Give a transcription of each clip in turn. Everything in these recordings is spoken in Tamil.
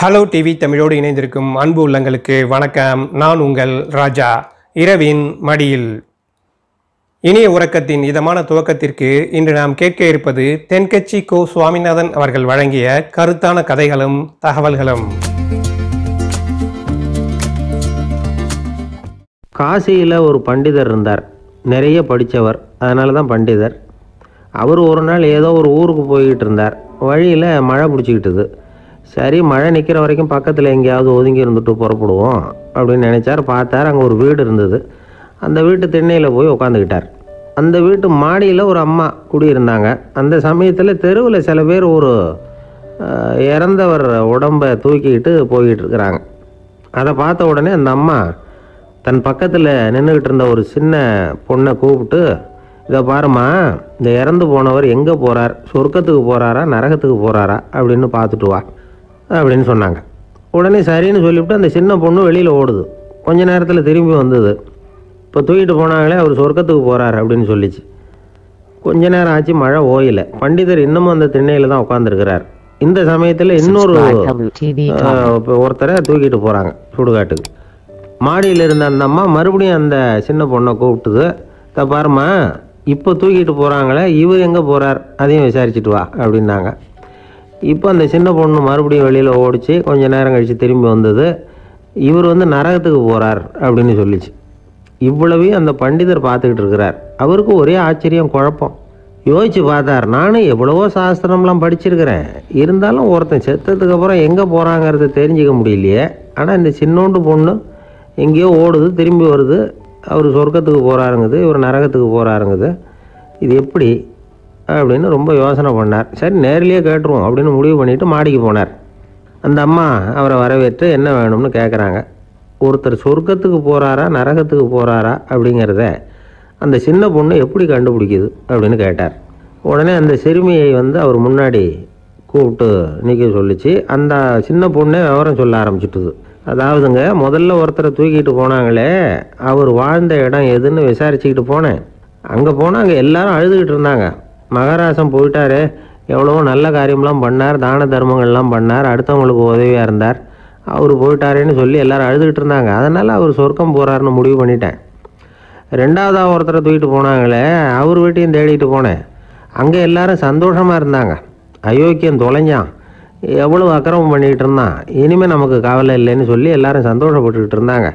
ஹலோ டிவி தமிழோடு இணைந்திருக்கும் அன்பு உள்ளங்களுக்கு வணக்கம். நான் உங்கள் ராஜா இரவின் மடியில். இனிய உறக்கத்தின் இதமான துவக்கத்திற்கு இன்று நாம் கேட்க இருப்பது தென்கட்சி கோ சுவாமிநாதன் அவர்கள் வழங்கிய கருத்தான கதைகளும் தகவல்களும். காசியில் ஒரு பண்டிதர் இருந்தார். நிறைய படித்தவர் அதனால தான் பண்டிதர். அவர் ஒரு நாள் ஏதோ ஒரு ஊருக்கு போய்கிட்டு இருந்தார். வழியில் மழை பிடிச்சிக்கிட்டுது. சரி மழை நிற்கிற வரைக்கும் பக்கத்தில் எங்கேயாவது ஒதுங்கி இருந்துட்டு புறப்படுவோம் அப்படின்னு நினச்சார். பார்த்தார் அங்கே ஒரு வீடு இருந்தது. அந்த வீட்டு திண்ணையில் போய் உட்காந்துக்கிட்டார் அந்த வீட்டு மாடியில் ஒரு அம்மா குடியிருந்தாங்க. அந்த சமயத்தில் தெருவில் சில பேர் ஒரு இறந்தவர் உடம்பை தூக்கிக்கிட்டு போய்கிட்டு இருக்கிறாங்க. அதை பார்த்த உடனே அந்த அம்மா தன் பக்கத்தில் நின்றுக்கிட்டு இருந்த ஒரு சின்ன பொண்ணை கூப்பிட்டு இதை பாரும்மா இந்த இறந்து போனவர் எங்கே போகிறார் சொர்க்கத்துக்கு போகிறாரா நரகத்துக்கு போகிறாரா அப்படின்னு பார்த்துட்டு வா. அப்படின்னு சொன்னாங்க. உடனே சரின்னு சொல்லிவிட்டு அந்த சின்ன பொண்ணு வெளியில் ஓடுது. கொஞ்ச நேரத்தில் திரும்பி வந்தது. இப்போ தூக்கிட்டு போனாங்களே அவர் சொர்க்கத்துக்கு போகிறார் அப்படின்னு சொல்லிச்சு. கொஞ்ச நேரம் ஆச்சு மழை ஓயில. பண்டிதர் இன்னமும் அந்த திண்ணையில் தான் உட்காந்துருக்கிறார் இந்த சமயத்தில் இன்னொரு இப்போ ஒருத்தரை தூக்கிட்டு போகிறாங்க சுடுகாட்டுக்கு. மாடியில் இருந்த அந்த அம்மா மறுபடியும் அந்த சின்ன பொண்ணை கூப்பிட்டுது. "இத இப்போ தூக்கிட்டு போகிறாங்களே இவர் எங்கே போகிறார் அதையும் விசாரிச்சுட்டு வா அப்படின்னாங்க. இப்போ அந்த சின்ன பொண்ணு மறுபடியும் வெளியில் ஓடிச்சு கொஞ்ச நேரம் கழித்து திரும்பி வந்தது. இவர் வந்து நரகத்துக்கு போகிறார் அப்படின்னு சொல்லிச்சு. இவ்வளவையும் அந்த பண்டிதர் பார்த்துக்கிட்டு இருக்கிறார். அவருக்கு ஒரே ஆச்சரியம் குழப்பம். யோசித்து பார்த்தார் நானும் எவ்வளவோ சாஸ்திரம்லாம் படிச்சிருக்கிறேன். இருந்தாலும் ஒருத்தன் செத்ததுக்கப்புறம் எங்கே போகிறாங்கிறத தெரிஞ்சுக்க முடியலையே. ஆனால் இந்த சின்னோண்டு பொண்ணு எங்கேயோ ஓடுது திரும்பி வருது. அவர் சொர்க்கத்துக்கு போகிறாருங்குது இவர் நரகத்துக்கு போகிறாருங்குது இது எப்படி அப்படின்னு ரொம்ப யோசனை பண்ணார். சரி நேர்லேயே கேட்டுருவோம் அப்படின்னு முடிவு பண்ணிவிட்டு மாடிக்கு போனார். அந்த அம்மா அவரை வரவேற்று என்ன வேணும்னு கேட்குறாங்க ஒருத்தர் சொர்க்கத்துக்கு போகிறாரா நரகத்துக்கு போகிறாரா அப்படிங்கிறத அந்த சின்ன பொண்ணு எப்படி கண்டுபிடிக்குது அப்படின்னு கேட்டார். உடனே அந்த சிறுமியை வந்து அவர் முன்னாடி கூப்பிட்டு நிற்க சொல்லிச்சு. அந்த சின்ன பொண்ணே விவரம் சொல்ல ஆரம்பிச்சிட்டுது. அதாவதுங்க முதல்ல ஒருத்தரை தூக்கிட்டு போனாங்களே அவர் வாழ்ந்த இடம் எதுன்னு விசாரிச்சுக்கிட்டு போனேன். அங்கே போனால் அங்கே எல்லாரும் அழுதுகிட்டு இருந்தாங்க. மகாராசன் போயிட்டார். எவ்வளவோ நல்ல காரியம்லாம் பண்ணார். தான தர்மங்கள்லாம் பண்ணார். அடுத்தவங்களுக்கு உதவியாக இருந்தார். அவர் போயிட்டாரேன்னு சொல்லி எல்லாரும் அழுதுகிட்டு இருந்தாங்க. அதனால் அவர் சொர்க்கம் போகிறாருன்னு முடிவு பண்ணிட்டேன். ரெண்டாவதாக ஒருத்தரை தூக்கிட்டு போனாங்களே அவர் வீட்டையும் தேடிட்டு போனேன். அங்கே எல்லாரும் சந்தோஷமாக இருந்தாங்க. அயோக்கியம் தொலைஞ்சான். எவ்வளோ அக்கிரமம் பண்ணிக்கிட்டு இருந்தான். இனிமேல் நமக்கு கவலை இல்லைன்னு சொல்லி எல்லாரும் சந்தோஷப்பட்டுக்கிட்டு இருந்தாங்க.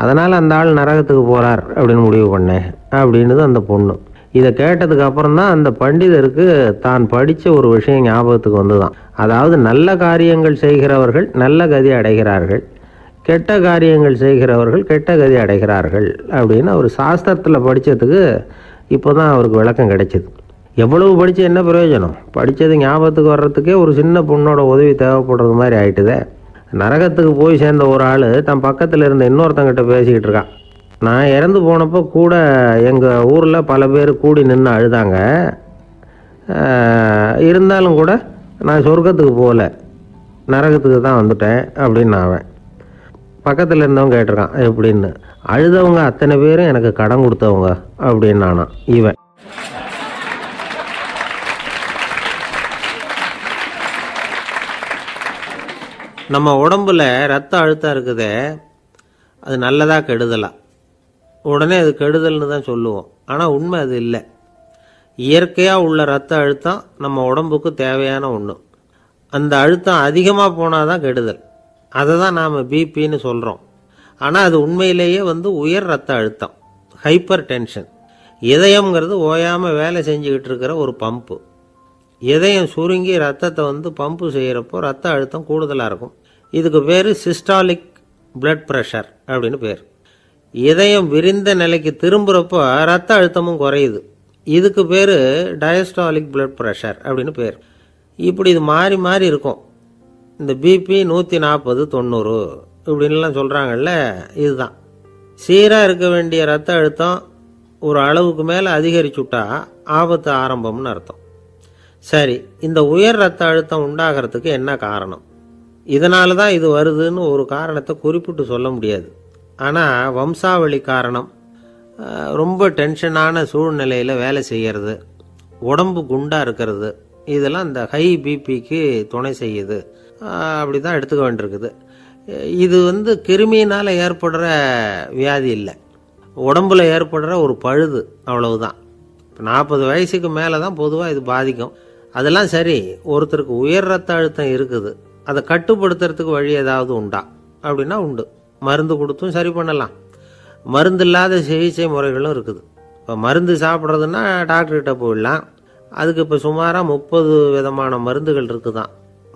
அதனால் அந்த ஆள் நரகத்துக்கு போகிறார் அப்படின்னு முடிவு பண்ணேன். அப்படின்னுது அந்த பொண்ணு. இதை கேட்டதுக்கு அப்புறம் தான் அந்த பண்டிதருக்கு தான் படித்த ஒரு விஷயம் ஞாபகத்துக்கு வந்துதான் அதாவது நல்ல காரியங்கள் செய்கிறவர்கள் நல்ல கதி அடைகிறார்கள். கெட்ட காரியங்கள் செய்கிறவர்கள் கெட்ட கதி அடைகிறார்கள் அப்படின்னு அவர் சாஸ்திரத்தில் படித்ததுக்கு இப்போ தான் அவருக்கு விளக்கம் கிடைச்சிது. எவ்வளவு படித்து என்ன பிரயோஜனம்? படித்தது ஞாபகத்துக்கு வர்றதுக்கே ஒரு சின்ன பொண்ணோட உதவி தேவைப்படுறது மாதிரி ஆயிட்டுதே. நரகத்துக்கு போய் சேர்ந்த ஒரு ஆள் தன் பக்கத்தில் இருந்த இன்னொருத்தங்கிட்ட பேசிக்கிட்டு இருக்கான். நான் இறந்து போனப்போ கூட எங்கள் ஊரில் பல பேர் கூடி நின்று அழுதாங்க. இருந்தாலும் கூட நான் சொர்க்கத்துக்கு போகல. நரகத்துக்கு தான் வந்துட்டேன் அப்படின்னு அவன். பக்கத்தில் இருந்தவங்க கேட்டிருக்கான் எப்படின்னு? அழுதவங்க அத்தனை பேரும் எனக்கு கடன் கொடுத்தவங்க அப்படின்னு நானாம் இவன். நம்ம உடம்புல ரத்த அழுத்தம் இருக்குதே அது நல்லதாக கெடுதலா? உடனே அது கெடுதல்னு தான் சொல்லுவோம். ஆனால் உண்மை அது இல்லை. இயற்கையாக உள்ள ரத்த அழுத்தம் நம்ம உடம்புக்கு தேவையான ஒன்று அந்த அழுத்தம் அதிகமாக போனால் தான் கெடுதல். அதை தான் நாம் பிபின்னு சொல்கிறோம் ஆனால் அது உண்மையிலேயே வந்து உயர் ரத்த அழுத்தம். ஹைப்பர் டென்ஷன் இதயம்ங்கிறது ஓயாமல் வேலை செஞ்சுக்கிட்டு இருக்கிற ஒரு பம்பு. இதயம் சுருங்கி ரத்தத்தை வந்து பம்பு செய்கிறப்போ ரத்த அழுத்தம் கூடுதலாக இருக்கும். இதுக்கு பேர் சிஸ்டாலிக் பிளட் ப்ரெஷர் அப்படின்னு பேர். இதயம் விரிந்த நிலைக்கு திரும்புகிறப்போ ரத்த அழுத்தமும் குறையுது. இதுக்கு பேர் டயஸ்டாலிக் பிளட் ப்ரெஷர் அப்படின்னு பேர். இப்படி இது மாறி மாறி இருக்கும். இந்த பிபி நூற்றி நாற்பது தொண்ணூறு இப்படின்லாம் சொல்கிறாங்கல்ல இதுதான். சீராக இருக்க வேண்டிய ரத்த அழுத்தம் ஒரு அளவுக்கு மேலே அதிகரிச்சுட்டா ஆபத்து ஆரம்பம்னு அர்த்தம். சரி இந்த உயர் ரத்த அழுத்தம் உண்டாகிறதுக்கு என்ன காரணம்? இதனால தான் இது வருதுன்னு ஒரு காரணத்தை குறிப்பிட்டு சொல்ல முடியாது. ஆனால் வம்சாவளி காரணம். ரொம்ப டென்ஷனான சூழ்நிலையில் வேலை செய்கிறது உடம்பு குண்டாக இருக்கிறது. இதெல்லாம் இந்த ஹை பிபிக்கு துணை செய்யுது. அப்படி தான் எடுத்துக்க வேண்டியிருக்குது. இது வந்து கிருமியினால் ஏற்படுற வியாதி இல்லை. உடம்புல ஏற்படுற ஒரு பழுது அவ்வளவுதான். இப்போ நாற்பது வயசுக்கு மேலே தான் பொதுவாக இது பாதிக்கும். அதெல்லாம் சரி ஒருத்தருக்கு உயர் ரத்த அழுத்தம் இருக்குது. அதை கட்டுப்படுத்துறதுக்கு வழி ஏதாவது உண்டா? அப்படின்னா உண்டு. மருந்து கொடுத்தும் சரி பண்ணலாம். மருந்து இல்லாத சிகிச்சை முறைகளும் இருக்குது. இப்போ மருந்து சாப்பிட்றதுன்னா டாக்டர்கிட்ட போயிடலாம். அதுக்கு இப்போ சுமாராக முப்பது விதமான மருந்துகள் இருக்குதான்.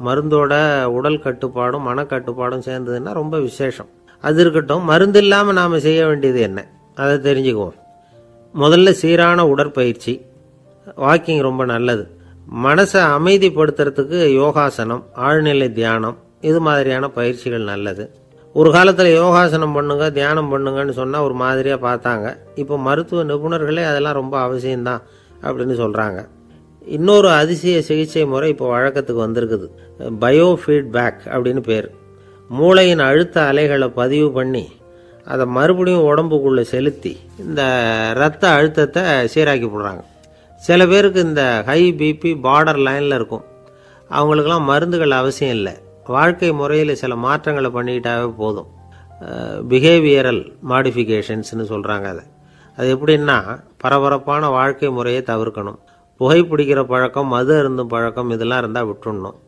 மருந்தோட உடல் கட்டுப்பாடும் மனக்கட்டுப்பாடும் சேர்ந்ததுன்னா ரொம்ப விசேஷம். அது இருக்கட்டும் மருந்து இல்லாமல் நாம் செய்ய வேண்டியது என்ன? அதை தெரிஞ்சுக்குவோம். முதல்ல சீரான உடற்பயிற்சி. வாக்கிங் ரொம்ப நல்லது. மனசை அமைதிப்படுத்துறதுக்கு யோகாசனம் ஆழ்நிலை தியானம் இது மாதிரியான பயிற்சிகள் நல்லது. ஒரு காலத்தில் யோகாசனம் பண்ணுங்க தியானம் பண்ணுங்கன்னு சொன்னால் ஒரு மாதிரியாக பார்த்தாங்க. இப்போ மருத்துவ நிபுணர்களே அதெல்லாம் ரொம்ப அவசியம்தான் அப்படின்னு சொல்கிறாங்க இன்னொரு அதிசய சிகிச்சை முறை இப்போ வழக்கத்துக்கு வந்திருக்குது. பயோ ஃபீட்பேக் அப்படின்னு பேர். மூளையின் அழுத்த அலைகளை பதிவு பண்ணி அதை மறுபடியும் உடம்புக்குள்ளே செலுத்தி இந்த ரத்த அழுத்தத்தை சீராக்கி போடுறாங்க. சில பேருக்கு இந்த ஹை பிபி பார்டர் லைனில் இருக்கும். அவங்களுக்கெல்லாம் மருந்துகள் அவசியம் இல்லை. வாழ்க்கை முறையில் சில மாற்றங்களை பண்ணிக்கிட்டாவே போதும். பிஹேவியரல் மாடிஃபிகேஷன்ஸ்னு சொல்கிறாங்க அதை. அது எப்படின்னா பரபரப்பான வாழ்க்கை முறையை தவிர்க்கணும். புகைப்பிடிக்கிற பழக்கம் மது அருந்தும் பழக்கம் இதெல்லாம் இருந்தால் விட்டுடணும்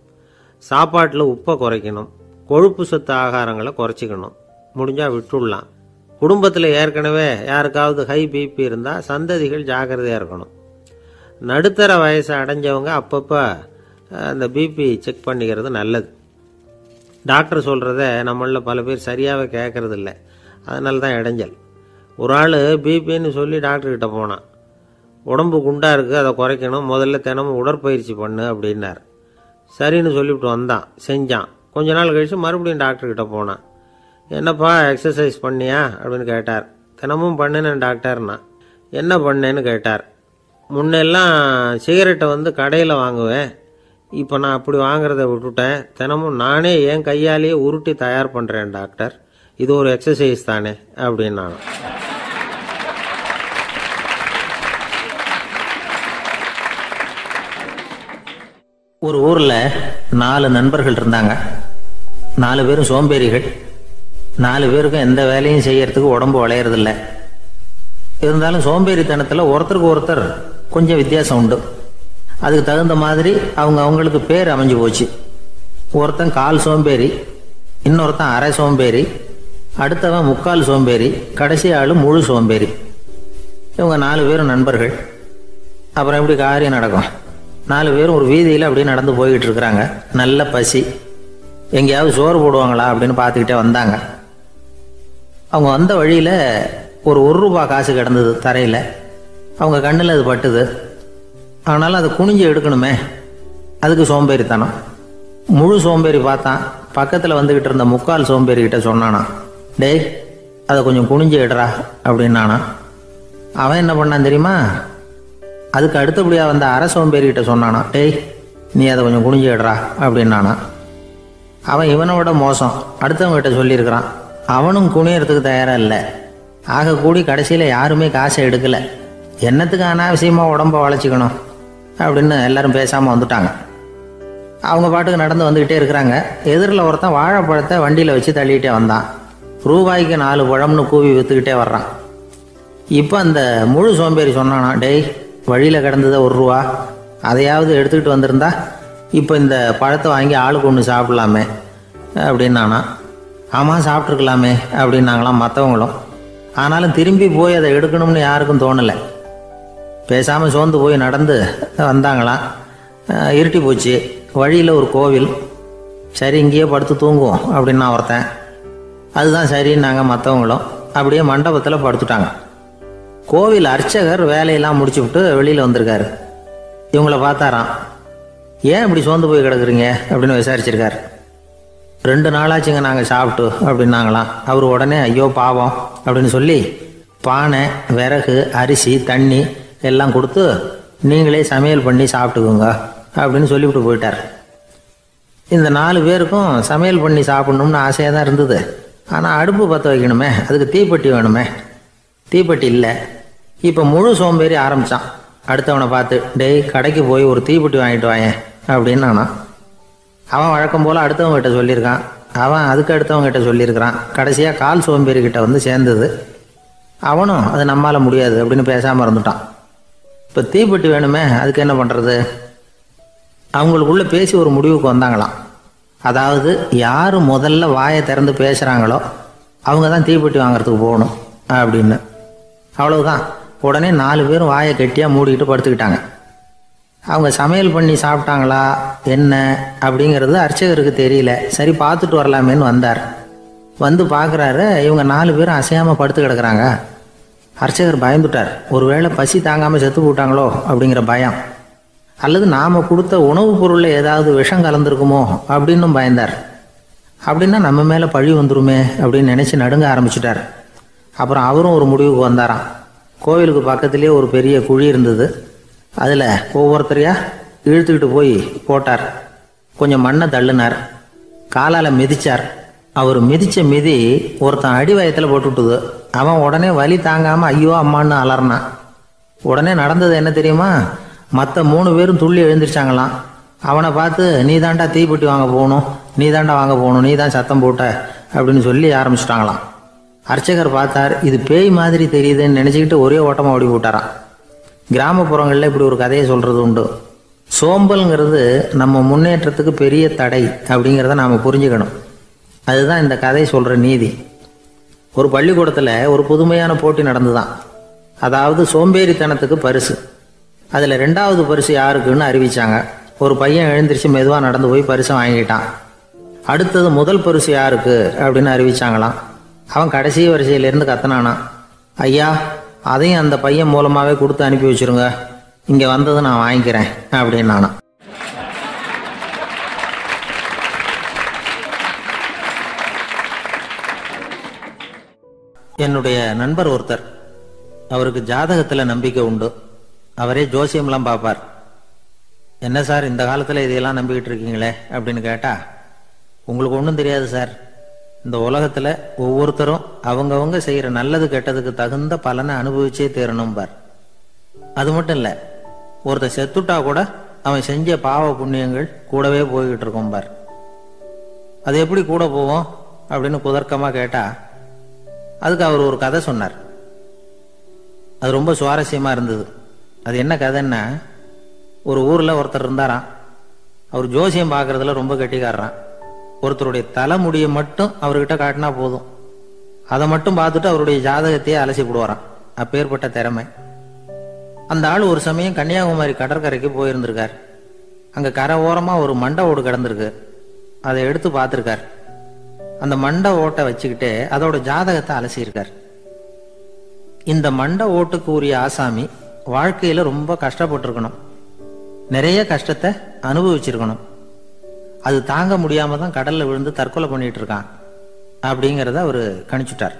சாப்பாட்டில் உப்பை குறைக்கணும். கொழுப்பு சத்து ஆகாரங்களை குறைச்சிக்கணும். முடிஞ்சால் விட்டுடலாம். குடும்பத்தில் ஏற்கனவே யாருக்காவது ஹை பிபி இருந்தால் சந்ததிகள் ஜாக்கிரதையாக இருக்கணும். நடுத்தர வயசை அடைஞ்சவங்க அப்பப்போ அந்த பிபி செக் பண்ணிக்கிறது நல்லது. டாக்டர் சொல்கிறத நம்மளில் பல பேர் சரியாகவே கேட்குறதில்ல அதனால தான் இடைஞ்சல். ஒரு ஆள் பிபின்னு சொல்லி டாக்டர்கிட்ட போனான். உடம்பு குண்டாக இருக்குது அதை குறைக்கணும். முதல்ல தினமும் உடற்பயிற்சி பண்ணு அப்படின்னார். சரின்னு சொல்லிவிட்டு வந்தான். செஞ்சான். கொஞ்ச நாள் கழித்து மறுபடியும் டாக்டர்கிட்ட போனான். என்னப்பா எக்ஸசைஸ் பண்ணியா? அப்படின்னு கேட்டார். தினமும் பண்ணினேன் டாக்டர்னா. என்ன பண்ணேன்னு கேட்டார். முன்னெல்லாம் சிகரெட்டை வந்து கடையில் வாங்குவேன். இப்போ நான் அப்படி வாங்குறத விட்டுட்டேன். தினமும் நானே என் கையாலேயே உருட்டி தயார் பண்ணுறேன் டாக்டர். இது ஒரு எக்ஸசைஸ் தானே அப்படின்னு ஒரு ஊரில் நாலு நண்பர்கள் இருந்தாங்க. நாலு பேரும் சோம்பேறிகள். நாலு பேருக்கும் எந்த வேலையும் செய்யறதுக்கு உடம்பு வளையறதில்ல. இருந்தாலும் சோம்பேறித்தனத்தில் ஒருத்தருக்கு ஒருத்தர் கொஞ்சம் வித்தியாசம் உண்டு. அதுக்கு தகுந்த மாதிரி அவங்க அவங்களுக்கு பேர் அமைஞ்சு போச்சு. ஒருத்தன் கால் சோம்பேறி இன்னொருத்தன் அரை சோம்பேறி அடுத்தவன் முக்கால் சோம்பேறி கடைசி ஆள் முழு சோம்பேறி. இவங்க நாலு பேரும் நண்பர்கள். அப்புறம் எப்படி காரியம் நடக்கும்? நாலு பேரும் ஒரு வீதியில் அப்படியே நடந்து போய்கிட்டு இருக்கிறாங்க. நல்ல பசி. எங்கேயாவது சோறு போடுவாங்களா அப்படின்னு பார்த்துக்கிட்டே வந்தாங்க. அவங்க வந்த வழியில் ஒரு ஒரு ரூபா காசு கிடந்தது தரையில். அவங்க கண்ணில் அது பட்டுது. ஆனாலும் அதை குனிஞ்சு எடுக்கணுமே. அதுக்கு சோம்பேறித்தனம். முழு சோம்பேறி பார்த்தான். பக்கத்தில் வந்துக்கிட்டு இருந்த முக்கால் சோம்பேறி கிட்ட சொன்னானா டேய் அதை கொஞ்சம் குனிஞ்சு எடுறா அப்படின்னானா. அவன் என்ன பண்ணான் தெரியுமா? அதுக்கு அடுத்தபடியாக வந்த அரை சோம்பேறிக்கிட்ட சொன்னானா டேய் நீ அதை கொஞ்சம் குனிஞ்சு எடுறா அப்படின்னானா. அவன் இவனை விட மோசம். அடுத்தவங்ககிட்ட சொல்லியிருக்கிறான் அவனும் குனியறதுக்கு தயாராக இல்லை. ஆக கூடி கடைசியில் யாருமே காசை எடுக்கலை. என்னத்துக்கு அனாவசியமாக உடம்ப வளைச்சிக்கணும் அப்படின்னு எல்லாரும் பேசாமல் வந்துட்டாங்க. அவங்க பாட்டுக்கு நடந்து வந்துக்கிட்டே இருக்கிறாங்க. எதிரில் ஒருத்தன் வாழைப்பழத்தை வண்டியில் வச்சு தள்ளிக்கிட்டே வந்தான். ரூபாய்க்கு நாலு பழம்னு கூவி விற்றுக்கிட்டே வர்றான். இப்போ அந்த முழு சோம்பேறி சொன்னானா டேய் வழியில் கிடந்தது ஒரு ரூபா. அதையாவது எடுத்துக்கிட்டு வந்திருந்தா இப்போ இந்த பழத்தை வாங்கி ஆளுக்கு ஒன்று சாப்பிடலாமே அப்படின்னானா. ஆமாம் சாப்பிட்ருக்கலாமே அப்படின்னாங்களாம் மற்றவங்களும் ஆனாலும் திரும்பி போய் அதை எடுக்கணும்னு யாருக்கும் தோணலை. பேசாமல் சோர்ந்து போய் நடந்து வந்தாங்களாம். இருட்டி போச்சு. வழியில் ஒரு கோவில். சரி இங்கேயே படுத்து தூங்குவோம் அப்படின்னா ஒருத்தன். அதுதான் சரின்னாங்க மற்றவங்களும் அப்படியே மண்டபத்தில் படுத்துட்டாங்க. கோவில் அர்ச்சகர் வேலையெல்லாம் முடிச்சு விட்டு வெளியில் வந்திருக்காரு. இவங்கள பார்த்தாராம். ஏன் இப்படி சோர்ந்து போய் கிடக்குறீங்க? அப்படின்னு விசாரிச்சிருக்காரு. ரெண்டு நாளாச்சுங்க நாங்கள் சாப்பிட்டு அப்படின்னாங்களாம். அவர் உடனே ஐயோ பாவம் அப்படின்னு சொல்லி பானை விறகு அரிசி தண்ணி எல்லாம் கொடுத்து நீங்களே சமையல் பண்ணி சாப்பிட்டுக்குங்க அப்படின்னு சொல்லிவிட்டு போயிட்டார். இந்த நாலு பேருக்கும் சமையல் பண்ணி சாப்பிடணும்னு ஆசையாக தான் இருந்தது. ஆனால் அடுப்பு பற்ற வைக்கணுமே அதுக்கு தீப்பெட்டி வேணுமே. தீப்பெட்டி இல்லை. இப்போ முழு சோம்பேறி ஆரம்பித்தான் அடுத்தவனை பார்த்து டேய் கடைக்கு போய் ஒரு தீப்பெட்டி வாங்கிட்டு வாயேன் அப்படின்னு நானா அவன் வழக்கம் போல் அடுத்தவங்ககிட்ட சொல்லியிருக்கான். அவன் அதுக்கு அடுத்தவங்ககிட்ட சொல்லியிருக்கிறான். கடைசியாக கால் சோம்பேறி கிட்ட வந்து சேர்ந்தது. அவனும் அது நம்மால் முடியாது அப்படின்னு பேசாமல் இருந்துட்டான். இப்போ தீப்பெட்டி வேணுமே அதுக்கு என்ன பண்ணுறது அவங்களுக்குள்ள பேசி ஒரு முடிவுக்கு வந்தாங்களாம். அதாவது யார் முதல்ல வாயை திறந்து பேசுகிறாங்களோ அவங்க தான் தீப்பெட்டி வாங்குறதுக்கு போகணும் அப்படின்னு. அவ்வளவுதான். உடனே நாலு பேரும் வாயை கெட்டியாக மூடிக்கிட்டு படுத்துக்கிட்டாங்க. அவங்க சமையல் பண்ணி சாப்பிட்டாங்களா என்ன அப்படிங்கிறது அர்ச்சகருக்கு தெரியல. சரி பார்த்துட்டு வரலாமேன்னு வந்தார். வந்து பார்க்குறாரு இவங்க நாலு பேரும் அசையாமல் படுத்து கிடக்குறாங்க. அர்ச்சகர் பயந்துட்டார். ஒருவேளை பசி தாங்காமல் செத்து போட்டாங்களோ அப்படிங்கிற பயம். அல்லது நாம் கொடுத்த உணவுப் பொருளில் ஏதாவது விஷம் கலந்துருக்குமோ அப்படின்னும் பயந்தார். அப்படின்னா நம்ம மேலே பழி வந்துருமே அப்படின்னு நினச்சி நடுங்க ஆரம்பிச்சிட்டார். அப்புறம் அவரும் ஒரு முடிவுக்கு வந்தாராம். கோவிலுக்கு பக்கத்துலேயே ஒரு பெரிய குழி இருந்தது. அதில் ஒவ்வொருத்தரையா இழுத்துக்கிட்டு போய் போட்டார். கொஞ்சம் மண்ணை தள்ளுனார். காலால் மிதிச்சார். அவர் மிதித்த மிதி ஒருத்தன் அடி வயத்தில் போட்டுவிட்டுது. அவன் உடனே வலி தாங்காமல் ஐயோ அம்மான்னு அலறினான். உடனே நடந்தது என்ன தெரியுமா? மற்ற மூணு பேரும் துள்ளி எழுந்திரிச்சாங்களாம். அவனை பார்த்து நீ தாண்டா தீப்பெட்டி வாங்க போகணும் நீ தாண்டா வாங்க போகணும் நீ தான் சத்தம் போட்ட அப்படின்னு சொல்லி ஆரம்பிச்சிட்டாங்களாம். அர்ச்சகர் பார்த்தார் இது பேய் மாதிரி தெரியுதுன்னு நினச்சிக்கிட்டு ஒரே ஓட்டமாக ஓடி போட்டாராம் கிராமப்புறங்களில் இப்படி ஒரு கதையை சொல்கிறது உண்டு. சோம்பல்ங்கிறது நம்ம முன்னேற்றத்துக்கு பெரிய தடை அப்படிங்கிறத நாம் புரிஞ்சுக்கணும். அதுதான் இந்த கதை சொல்கிற நீதி. ஒரு பள்ளிக்கூடத்தில் ஒரு புதுமையான போட்டி நடந்துதான். அதாவது சோம்பேறித்தனத்துக்கு பரிசு. அதில் ரெண்டாவது பரிசு யாருக்குன்னு அறிவிச்சாங்க. ஒரு பையன் எழுந்திரிச்சு மெதுவாக நடந்து போய் பரிசை வாங்கிட்டான் அடுத்தது முதல் பரிசு யாருக்கு அப்படின்னு அறிவிச்சாங்களாம். அவன் கடைசி வரிசையிலேருந்து கத்தனானான் ஐயா அதையும் அந்த பையன் மூலமாகவே கொடுத்து அனுப்பி வச்சுருங்க. இங்கே வந்தது நான் வாங்கிக்கிறேன் அப்படின்னு நானாம் என்னுடைய நண்பர் ஒருத்தர். அவருக்கு ஜாதகத்தில் நம்பிக்கை உண்டு. அவரே ஜோசியம்லாம் பார்ப்பார். என்ன சார் இந்த காலத்தில் இதையெல்லாம் நம்பிக்கிட்டு இருக்கீங்களே? அப்படின்னு கேட்டா உங்களுக்கு ஒன்றும் தெரியாது சார். இந்த உலகத்தில் ஒவ்வொருத்தரும் அவங்கவங்க செய்கிற நல்லது கெட்டதுக்கு தகுந்த பலனை அனுபவிச்சே தீரணும் பார் அது மட்டும் இல்லை ஒருத்தர் செத்துட்டா கூட அவன் செஞ்ச பாவ புண்ணியங்கள் கூடவே போய்கிட்டு இருக்கும் பார் அது எப்படி கூட போவோம்? அப்படின்னு குதர்க்கமாக கேட்டா அதுக்கு அவர் ஒரு கதை சொன்னார். அது ரொம்ப சுவாரஸ்யமாக இருந்தது. அது என்ன கதைன்னா ஒரு ஊரில் ஒருத்தர் இருந்தாராம். அவர் ஜோசியம் பார்க்கறதுல ரொம்ப கெட்டிக்காரரான் ஒருத்தருடைய தலைமுடியை மட்டும் அவர்கிட்ட காட்டினா போதும். அதை மட்டும் பார்த்துட்டு அவருடைய ஜாதகத்தையே அலசி போடுவாராம். அப்பேற்பட்ட திறமை. அந்த ஆள் ஒரு சமயம் கன்னியாகுமரி கடற்கரைக்கு போயிருந்திருக்கார். அங்கே கரை ஓரமாக ஒரு மண்டை ஓடு கிடந்திருக்கு. அதை எடுத்து பார்த்துருக்கார். அந்த மண்டை ஓட்டை வச்சுக்கிட்டே அதோட ஜாதகத்தை அலசியிருக்கார். இந்த மண்டை ஓட்டுக்கு உரிய ஆசாமி வாழ்க்கையில் ரொம்ப கஷ்டப்பட்டிருக்கணும். நிறைய கஷ்டத்தை அனுபவிச்சிருக்கணும். அது தாங்க முடியாம தான் கடல்ல விழுந்து தற்கொலை பண்ணிட்டு இருக்கான் அப்படிங்கிறத அவர் கணிச்சுட்டார்.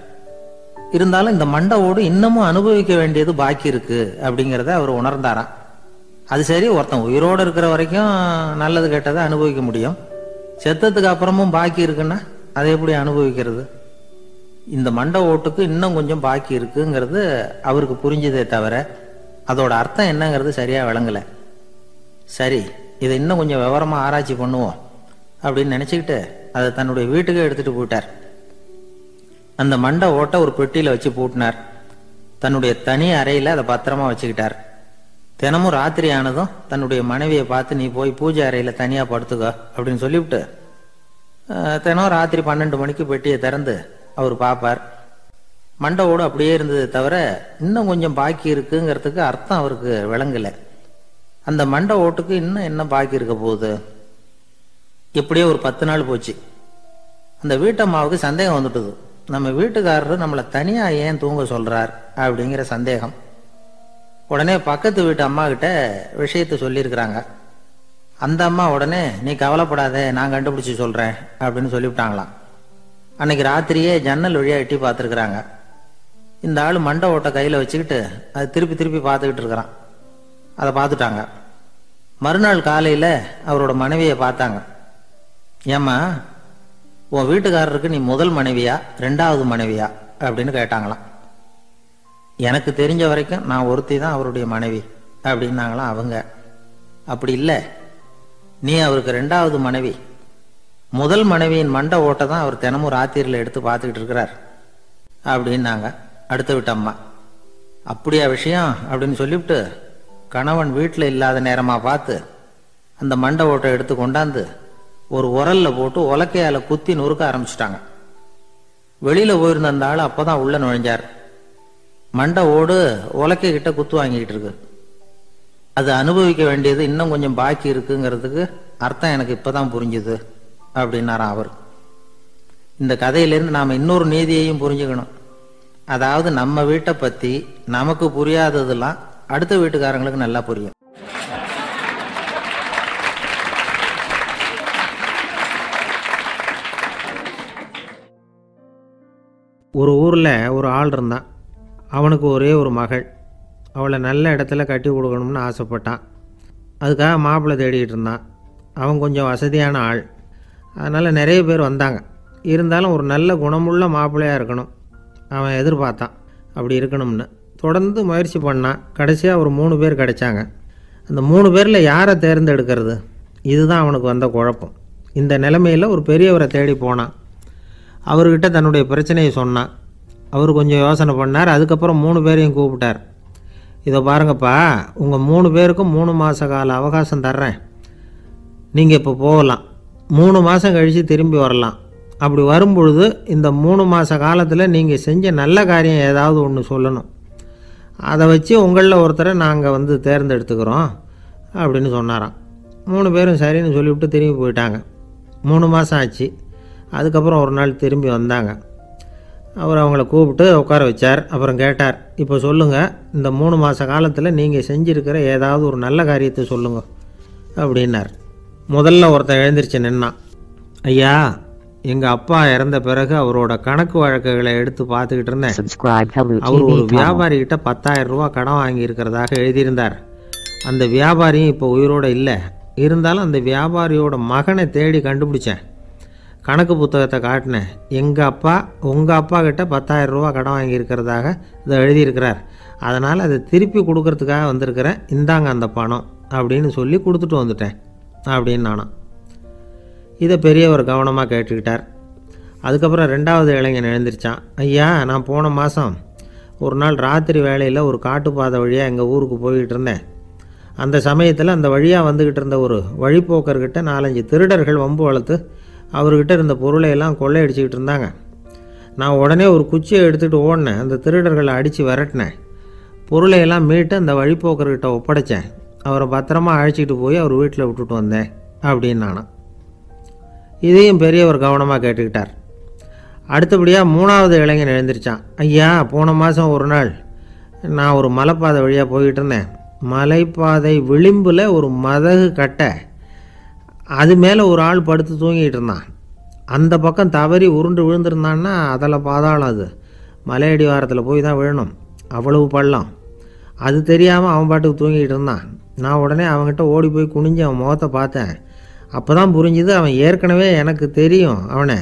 இருந்தாலும் இந்த மண்டை ஓடு இன்னமும் அனுபவிக்க வேண்டியது பாக்கி இருக்கு அப்படிங்கிறத அவர் உணர்ந்தாராம். அது சரி ஒருத்தன் உயிரோடு இருக்கிற வரைக்கும் நல்லது கெட்டதை அனுபவிக்க முடியும். செத்ததுக்கு அப்புறமும் பாக்கி இருக்குன்னா அதை எப்படி அனுபவிக்கிறது? இந்த மண்டை ஓட்டுக்கு இன்னும் கொஞ்சம் பாக்கி இருக்குங்கிறது அவருக்கு புரிஞ்சதே தவிர அதோட அர்த்தம் என்னங்கிறது சரியாக விளங்கலை. சரி இதை இன்னும் கொஞ்சம் விவரமாக ஆராய்ச்சி பண்ணுவோம் அப்படின்னு நினச்சிக்கிட்டு அதை தன்னுடைய வீட்டுக்கு எடுத்துகிட்டு போயிட்டார். அந்த மண்டை ஓட்டை ஒரு பெட்டியில் வச்சு பூட்டினார். தன்னுடைய தனி அறையில் அதை பத்திரமா வச்சுக்கிட்டார். தினமும் ராத்திரி ஆனதும் தன்னுடைய மனைவியை பார்த்து நீ போய் பூஜை அறையில் தனியாக படுத்துக்கோ அப்படின்னு சொல்லிவிட்டு தினம் ராத்திரி பன்னெண்டு மணிக்கு பெட்டியை திறந்து அவர் பார்ப்பார். மண்டை அப்படியே இருந்தது தவிர இன்னும் கொஞ்சம் பாக்கி இருக்குங்கிறதுக்கு அர்த்தம் அவருக்கு விளங்கலை. அந்த மண்டை ஓட்டுக்கு இன்னும் என்ன பாக்கி இருக்க போகுது? இப்படியே ஒரு பத்து நாள் போச்சு. அந்த வீட்டம்மாவுக்கு சந்தேகம் வந்துட்டுது. நம்ம வீட்டுக்காரரு நம்மளை தனியாக ஏன் தூங்க சொல்கிறார் அப்படிங்கிற சந்தேகம். உடனே பக்கத்து வீட்டு அம்மா கிட்ட விஷயத்த சொல்லியிருக்கிறாங்க. அந்த அம்மா உடனே நீ கவலைப்படாத நான் கண்டுபிடிச்சு சொல்றேன் அப்படின்னு சொல்லிவிட்டாங்களாம். அன்னைக்கு ராத்திரியே ஜன்னல் வழியா எட்டி பார்த்துருக்குறாங்க. இந்த ஆள் மண்டை ஓட்டை கையில் வச்சுக்கிட்டு அது திருப்பி திருப்பி பார்த்துக்கிட்டு இருக்கிறான். அதை பார்த்துட்டாங்க. மறுநாள் காலையில் அவரோட மனைவியை பார்த்தாங்க. ஏம்மா உன் வீட்டுக்காரருக்கு நீ முதல் மனைவியா ரெண்டாவது மனைவியா? அப்படின்னு கேட்டாங்களாம். எனக்கு தெரிஞ்ச வரைக்கும் நான் ஒருத்தி தான் அவருடைய மனைவி அப்படின்னாங்களாம் அவங்க. அப்படி இல்லை. நீ அவருக்கு ரெண்டாவது மனைவி. முதல் மனைவியின் மண்டை ஓட்டை தான் அவர் தினமும் ராத்திரியில் எடுத்து பார்த்துக்கிட்டு இருக்கிறார். அப்படின்னாங்க. அடுத்த வீட்டு அம்மா. அப்படியா விஷயம்? அப்படின்னு சொல்லிவிட்டு கணவன் வீட்டில் இல்லாத நேரமாக பார்த்து அந்த மண்டை ஓட்டை எடுத்து கொண்டாந்து ஒரு உரல்ல போட்டு உலக்கையால் குத்தி நொறுக்க ஆரம்பிச்சிட்டாங்க. வெளியில் போயிருந்த அந்த ஆள் அப்பதான் உள்ளே நுழைஞ்சார். மண்டை ஓடு உலக்கைக்கிட்ட குத்து வாங்கிக்கிட்டு இருக்கு. அது அனுபவிக்க வேண்டியது இன்னும் கொஞ்சம் பாக்கி இருக்குங்கிறதுக்கு அர்த்தம் எனக்கு இப்பதான் புரிஞ்சுது அப்படின்னாராம் அவர். இந்த கதையிலேருந்து நாம இன்னொரு நீதியையும் புரிஞ்சுக்கணும். அதாவது நம்ம வீட்டை பத்தி நமக்கு புரியாததெல்லாம் அடுத்த வீட்டுக்காரங்களுக்கு நல்லா புரியும். ஒரு ஊரில் ஒரு ஆள் இருந்தான். அவனுக்கு ஒரே ஒரு மகள். அவளை நல்ல இடத்துல கட்டி கொடுக்கணும்னு ஆசைப்பட்டான். அதுக்காக மாப்பிள்ளை தேடிக்கிட்டு இருந்தான். அவன் கொஞ்சம் வசதியான ஆள். அதனால் நிறைய பேர் வந்தாங்க. இருந்தாலும் ஒரு நல்ல குணமுள்ள மாப்பிள்ளையாக இருக்கணும். அவன் எதிர்பார்த்தான். அப்படி இருக்கணும்னு. தொடர்ந்து முயற்சி பண்ணான். கடைசியாக ஒரு மூணு பேர் கிடைச்சாங்க. அந்த மூணு பேரில் யாரை தேர்ந்தெடுக்கிறது? இதுதான் அவனுக்கு வந்த குழப்பம். இந்த நிலைமையில் ஒரு பெரியவரை தேடி போனான். அவர்கிட்ட தன்னுடைய பிரச்சனையை சொன்னான். அவர் கொஞ்சம் யோசனை பண்ணார். அதுக்கப்புறம் மூணு பேரையும் கூப்பிட்டார். இதை பாருங்கப்பா உங்கள் மூணு பேருக்கும் மூணு மாத கால அவகாசம் தர்றேன். நீங்கள் இப்போ போகலாம். மூணு மாதம் கழித்து திரும்பி வரலாம். அப்படி வரும்பொழுது இந்த மூணு மாத காலத்தில் நீங்கள் செஞ்ச நல்ல காரியம் ஏதாவது ஒன்று சொல்லணும். அதை வச்சு உங்களில் ஒருத்தரை நாங்கள் வந்து தேர்ந்தெடுத்துக்கிறோம் அப்படின்னு சொன்னாராம். மூணு பேரும் சரின்னு சொல்லிவிட்டு திரும்பி போயிட்டாங்க. மூணு மாதம் ஆச்சு. அதுக்கப்புறம் ஒரு நாள் திரும்பி வந்தாங்க. அவர் அவங்கள கூப்பிட்டு உட்கார வச்சார். அப்புறம் கேட்டார் இப்போ சொல்லுங்கள் இந்த மூணு மாத காலத்தில் நீங்கள் செஞ்சுருக்கிற ஏதாவது ஒரு நல்ல காரியத்தை சொல்லுங்க அப்படின்னார். முதல்ல ஒருத்தன் எழுந்திருச்சு நின்னான். ஐயா எங்கள் அப்பா இறந்த பிறகு அவரோட கணக்கு வழக்குகளை எடுத்து பார்த்துக்கிட்டு இருந்தேன். அவர் ஒரு. வியாபாரிகிட்ட பத்தாயிரம் ரூபா கடன் வாங்கி இருக்கிறதாக எழுதியிருந்தார். அந்த வியாபாரியும் இப்போ உயிரோட இல்லை. இருந்தாலும் அந்த வியாபாரியோட மகனை தேடி கண்டுபிடிச்சேன். கணக்கு புத்தகத்தை காட்டினேன் எங்கள் அப்பா உங்கள் அப்பா கிட்ட பத்தாயிரம் ரூபா கடன் வாங்கியிருக்கிறதாக இதை எழுதியிருக்கிறார். அதனால் அதை திருப்பி கொடுக்கறதுக்காக வந்திருக்கிறேன். இந்தாங்க அந்த பணம் அப்படின்னு சொல்லி கொடுத்துட்டு வந்துட்டேன் அப்படின்னு நானும். இதை பெரியவர் கவனமாக கேட்டுக்கிட்டார். அதுக்கப்புறம் ரெண்டாவது இளைஞன் எழுந்திருச்சான். ஐயா நான் போன மாதம் ஒரு நாள் ராத்திரி வேலையில் ஒரு காட்டுப்பாதை வழியாக எங்கள் ஊருக்கு போய்கிட்டு இருந்தேன். அந்த சமயத்தில் அந்த வழியாக வந்துக்கிட்டு இருந்த ஒரு வழிப்போக்கர்கிட்ட நாலஞ்சு திருடர்கள் வம்பு வளர்த்து அவர்கிட்ட இருந்த பொருளை எல்லாம் கொள்ளையடிச்சிக்கிட்டு இருந்தாங்க. நான் உடனே ஒரு குச்சியை எடுத்துகிட்டு ஓடினேன். அந்த திருடர்களை அடித்து விரட்டினேன். பொருளையெல்லாம் மீட்டு அந்த வழிப்போக்கர்கிட்ட ஒப்படைச்சேன். அவரை பத்திரமா அழைச்சிட்டு போய் அவர் வீட்டில் விட்டுட்டு வந்தேன் அப்படின்னு நானும் இதையும் பெரியவர் கவனமாக கேட்டுக்கிட்டார். அடுத்தபடியாக மூணாவது இளைஞன் எழுந்திருச்சான். ஐயா போன மாதம் ஒரு நாள் நான் ஒரு மலைப்பாதை வழியாக போய்கிட்டு இருந்தேன். மலைப்பாதை விளிம்பில் ஒரு மதகு கட்டை அது மேலே ஒரு ஆள் படுத்து தூங்கிட்டு இருந்தான். அந்த பக்கம் தவறி உருண்டு விழுந்திருந்தான்னா அதில் பாதாளம் அது. மலையடி வாரத்தில் போய் தான் விழணும். அவ்வளவு பள்ளம். அது தெரியாமல் அவன் பாட்டுக்கு தூங்கிட்டு இருந்தான். நான் உடனே அவன்கிட்ட ஓடி போய் குனிஞ்சு அவன் முகத்தை பார்த்தேன். அப்போ தான் புரிஞ்சுது அவன் ஏற்கனவே எனக்கு தெரியும் அவனை.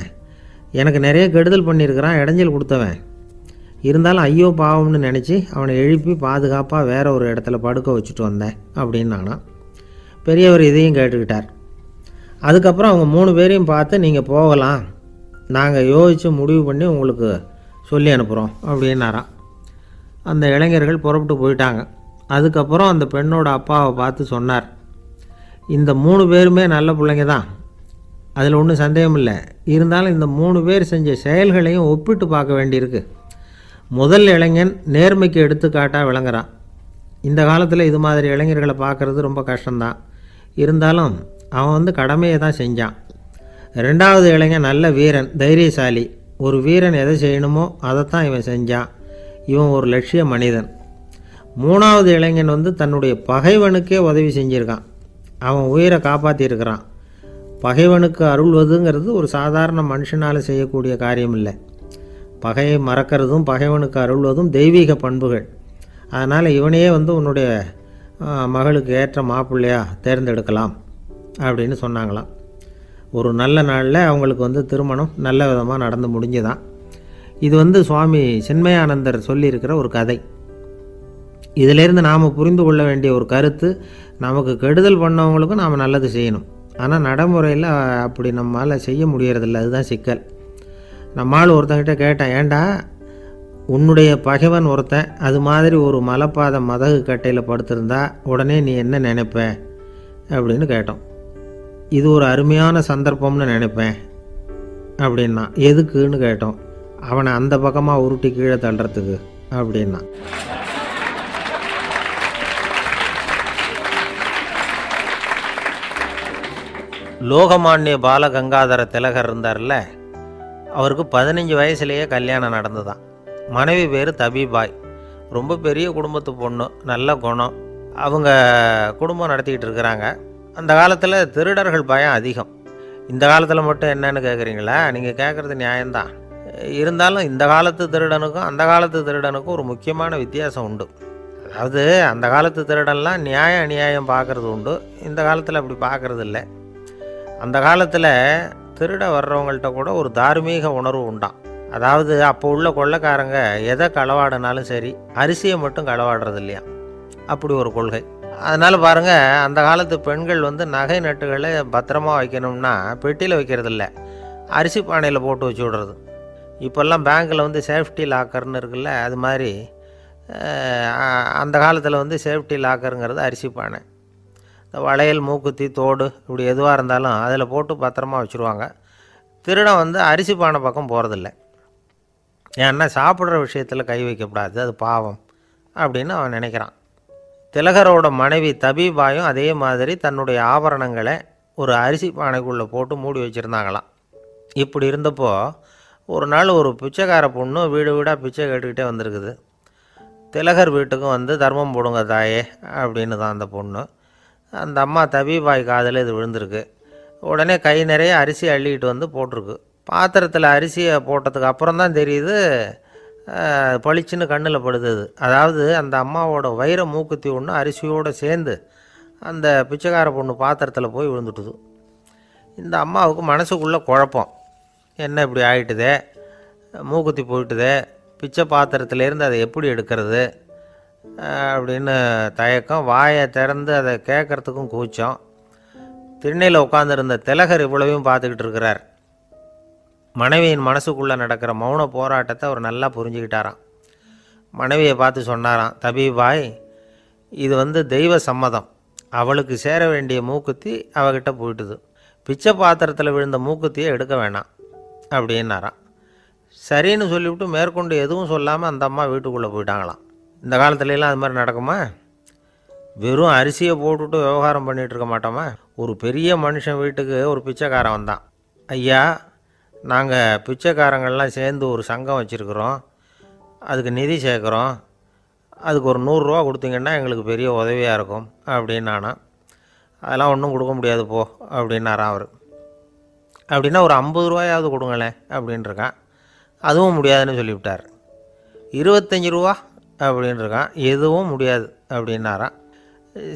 எனக்கு நிறைய கெடுதல் பண்ணியிருக்கிறான் இடைஞ்சல் கொடுத்தவன். இருந்தாலும் ஐயோ பாவம்னு நினச்சி அவனை எழுப்பி பாதுகாப்பாக வேற ஒரு இடத்துல படுக்க வச்சுட்டு வந்தேன் அப்படின்னு நானா பெரியவர் இதையும் கேட்டுக்கிட்டார். அதுக்கப்புறம் அவங்க மூணு பேரையும் பார்த்து நீங்கள் போகலாம். நாங்கள் யோசித்து முடிவு பண்ணி உங்களுக்கு சொல்லி அனுப்புகிறோம் அப்படின்னாராம். அந்த இளைஞர்கள் புறப்பட்டு போயிட்டாங்க. அதுக்கப்புறம் அந்த பெண்ணோட அப்பாவை பார்த்து சொன்னார் இந்த மூணு பேருமே நல்ல பிள்ளைங்க தான். அதில் ஒன்றும் சந்தேகம் இல்லை. இருந்தாலும் இந்த மூணு பேர் செஞ்ச செயல்களையும் ஒப்பிட்டு பார்க்க வேண்டியிருக்கு. முதல் இளைஞன் நேர்மைக்கு எடுத்துக்காட்டாக விளங்குறான். இந்த காலத்தில் இது மாதிரி இளைஞர்களை பார்க்குறது ரொம்ப கஷ்டம்தான். இருந்தாலும் அவன் வந்து கடமையை தான் செஞ்சான். ரெண்டாவது இளைஞன் நல்ல வீரன் தைரியசாலி. ஒரு வீரன் எதை செய்யணுமோ அதைத்தான் இவன் செஞ்சான். இவன் ஒரு லட்சிய மனிதன். மூணாவது இளைஞன் வந்து தன்னுடைய பகைவனுக்கே உதவி செஞ்சுருக்கான். அவன் உயிரை காப்பாற்றியிருக்கிறான் பகைவனுக்கு அருள்வதுங்கிறது ஒரு சாதாரண மனுஷனால் செய்யக்கூடிய காரியம் இல்லை பகையை மறக்கிறதும் பகைவனுக்கு அருள்வதும் தெய்வீக பண்புகள். அதனால் இவனையே வந்து உன்னுடைய மகளுக்கு ஏற்ற மாப்பிள்ளையாக தேர்ந்தெடுக்கலாம். அப்படின்னு சொன்னாங்களாம். ஒரு நல்ல நாளில் அவங்களுக்கு வந்து திருமணம் நல்ல விதமாக நடந்து முடிஞ்சுதான். இது வந்து சுவாமி சின்மயானந்தர் சொல்லியிருக்கிற ஒரு கதை. இதிலேருந்து நாம் புரிந்து கொள்ள வேண்டிய ஒரு கருத்து நமக்கு கெடுதல் பண்ணவங்களுக்கும் நாம் நல்லது செய்யணும். ஆனால் நடைமுறையில் அப்படி நம்மளால் செய்ய முடியறதில்ல. அதுதான் சிக்கல். நம்மால் ஒருத்தங்கிட்ட கேட்டேன் ஏண்டா உன்னுடைய பகைவன் ஒருத்தன் அது மாதிரி ஒரு மலைப்பாதை மதகு கட்டையில் படுத்திருந்தா உடனே நீ என்ன நினைப்ப? அப்படின்னு கேட்டோம். இது ஒரு அருமையான சந்தர்ப்பம்னு நினைப்பேன். அப்படின்னா எதுக்குன்னு கேட்டோம். அவனை அந்த பக்கமாக உருட்டி கீழே தள்ளுறதுக்கு அப்படின்னா. லோகமானிய பாலகங்காதர திலகர் இருந்தார்ல அவருக்கு பதினஞ்சு வயசுலேயே கல்யாணம் நடந்துதான் மனைவி பேர் தபிபாய். ரொம்ப பெரிய குடும்பத்து பொண்ணு நல்ல குணம். அவங்க குடும்பம் நடத்திக்கிட்டு இருக்கிறாங்க. அந்த காலத்தில் திருடர்கள் பயம் அதிகம். இந்த காலத்தில் மட்டும் என்னன்னு கேட்குறீங்களா நீங்கள் கேட்குறது நியாயம்தான். இருந்தாலும் இந்த காலத்து திருடனுக்கும் அந்த காலத்து திருடனுக்கும் ஒரு முக்கியமான வித்தியாசம் உண்டு. அதாவது அந்த காலத்து திருடன்லாம் நியாயம் அநியாயம் பார்க்குறது உண்டு. இந்த காலத்தில் அப்படி பார்க்குறது இல்லை அந்த காலத்தில் திருட வர்றவங்கள்ட்ட கூட ஒரு தார்மீக உணர்வு உண்டாம். அதாவது அப்போ உள்ள கொள்ளைக்காரங்க எதை களவாடினாலும் சரி அரிசியை மட்டும் களவாடுறது இல்லையா அப்படி ஒரு கொள்கை. அதனால் பாருங்கள் அந்த காலத்து பெண்கள் வந்து நகை நட்டுகளை பத்திரமா வைக்கணும்னா பெட்டியில் வைக்கிறது இல்லை அரிசி பானையில் போட்டு வச்சு விடுறது. இப்போல்லாம் பேங்க்கில் வந்து சேஃப்டி லாக்கர்னு இருக்குல்ல அது மாதிரி அந்த காலத்தில் வந்து சேஃப்டி லாக்கருங்கிறது அரிசி பானை. இந்த வளையல் மூக்குத்தி தோடு இப்படி எதுவாக இருந்தாலும் அதில் போட்டு பத்திரமா வச்சுருவாங்க. திருடம் வந்து அரிசி பானை பக்கம் போகிறதில்ல ஏன்னா சாப்பிட்ற விஷயத்தில் கை வைக்கக்கூடாது அது பாவம் அப்படின்னு அவன் நினைக்கிறான். திலகரோட மனைவி தபீபாயும் அதே மாதிரி தன்னுடைய ஆபரணங்களை ஒரு அரிசி பானைக்குள்ளே போட்டு மூடி வச்சுருந்தாங்களாம். இப்படி இருந்தப்போ ஒரு நாள் ஒரு பிச்சைக்கார பொண்ணு வீடு வீடாக பிச்சை கேட்டுக்கிட்டே வந்திருக்குது. திலகர் வீட்டுக்கும் வந்து தர்மம் போடுங்க தாயே அப்படின்னு தான் அந்த பொண்ணு. அந்த அம்மா தபிபாய் காதில் இது விழுந்திருக்கு. உடனே கை நிறைய அரிசி அள்ளிக்கிட்டு வந்து போட்டிருக்கு. பாத்திரத்தில் அரிசியை போட்டதுக்கு அப்புறம் தான் தெரியுது பளிச்சுன்னு கண்ணில் படுது அதாவது அந்த அம்மாவோட வைர மூக்குத்தி ஒன்று அரிசியோடு சேர்ந்து அந்த பிச்சைக்கார பொண்ணு பாத்திரத்தில் போய் விழுந்துட்டுது. இந்த அம்மாவுக்கு மனசுக்குள்ளே குழப்பம். என்ன இப்படி ஆகிட்டுதே மூக்குத்தி போயிட்டுதே? பிச்சை பாத்திரத்துலேருந்து அதை எப்படி எடுக்கிறது? அப்படின்னு தயக்கம். வாயை திறந்து அதை கேட்குறதுக்கும் கூச்சம். திண்ணையில் உட்காந்துருந்த திலகர் இவ்வளவையும் பார்த்துக்கிட்டு இருக்கிறார். மனைவியின் மனசுக்குள்ளே நடக்கிற மௌன போராட்டத்தை அவர் நல்லா புரிஞ்சுக்கிட்டாராம். மனைவியை பார்த்து சொன்னாராம் தபீபாய் இது வந்து தெய்வ சம்மதம். அவளுக்கு சேர வேண்டிய மூக்குத்தி அவகிட்ட போயிட்டுது. பிச்சை பாத்திரத்தில் விழுந்த மூக்குத்தியை எடுக்க வேணாம் அப்படின்னாராம். சரின்னு சொல்லிவிட்டு மேற்கொண்டு எதுவும் சொல்லாமல் அந்த அம்மா வீட்டுக்குள்ளே போயிட்டாங்களாம். இந்த காலத்துலலாம் அது மாதிரி நடக்குமா? வெறும் அரிசியை போட்டுவிட்டு விவகாரம் பண்ணிகிட்டு இருக்க மாட்டோமா? ஒரு பெரிய மனுஷன் வீட்டுக்கு ஒரு பிச்சைக்காரன் வந்தான். ஐயா நாங்கள் பிச்சைக்காரங்கள்லாம் சேர்ந்து ஒரு சங்கம் வச்சுருக்குறோம். அதுக்கு நிதி சேர்க்குறோம். அதுக்கு ஒரு நூறுரூவா கொடுத்தீங்கன்னா எங்களுக்கு பெரிய உதவியாக இருக்கும் அப்படின்னு நானா அதெல்லாம் ஒன்றும் கொடுக்க முடியாது போ அப்படின்னாராம் அவர். அப்படின்னா ஒரு ஐம்பது ரூபாயாவது கொடுங்களேன் அப்படின்ட்டுருக்கான் அதுவும் முடியாதுன்னு சொல்லிவிட்டார். இருபத்தஞ்சி ரூபா அப்படின்ட்டுருக்கான் எதுவும் முடியாது அப்படின்னாராம்.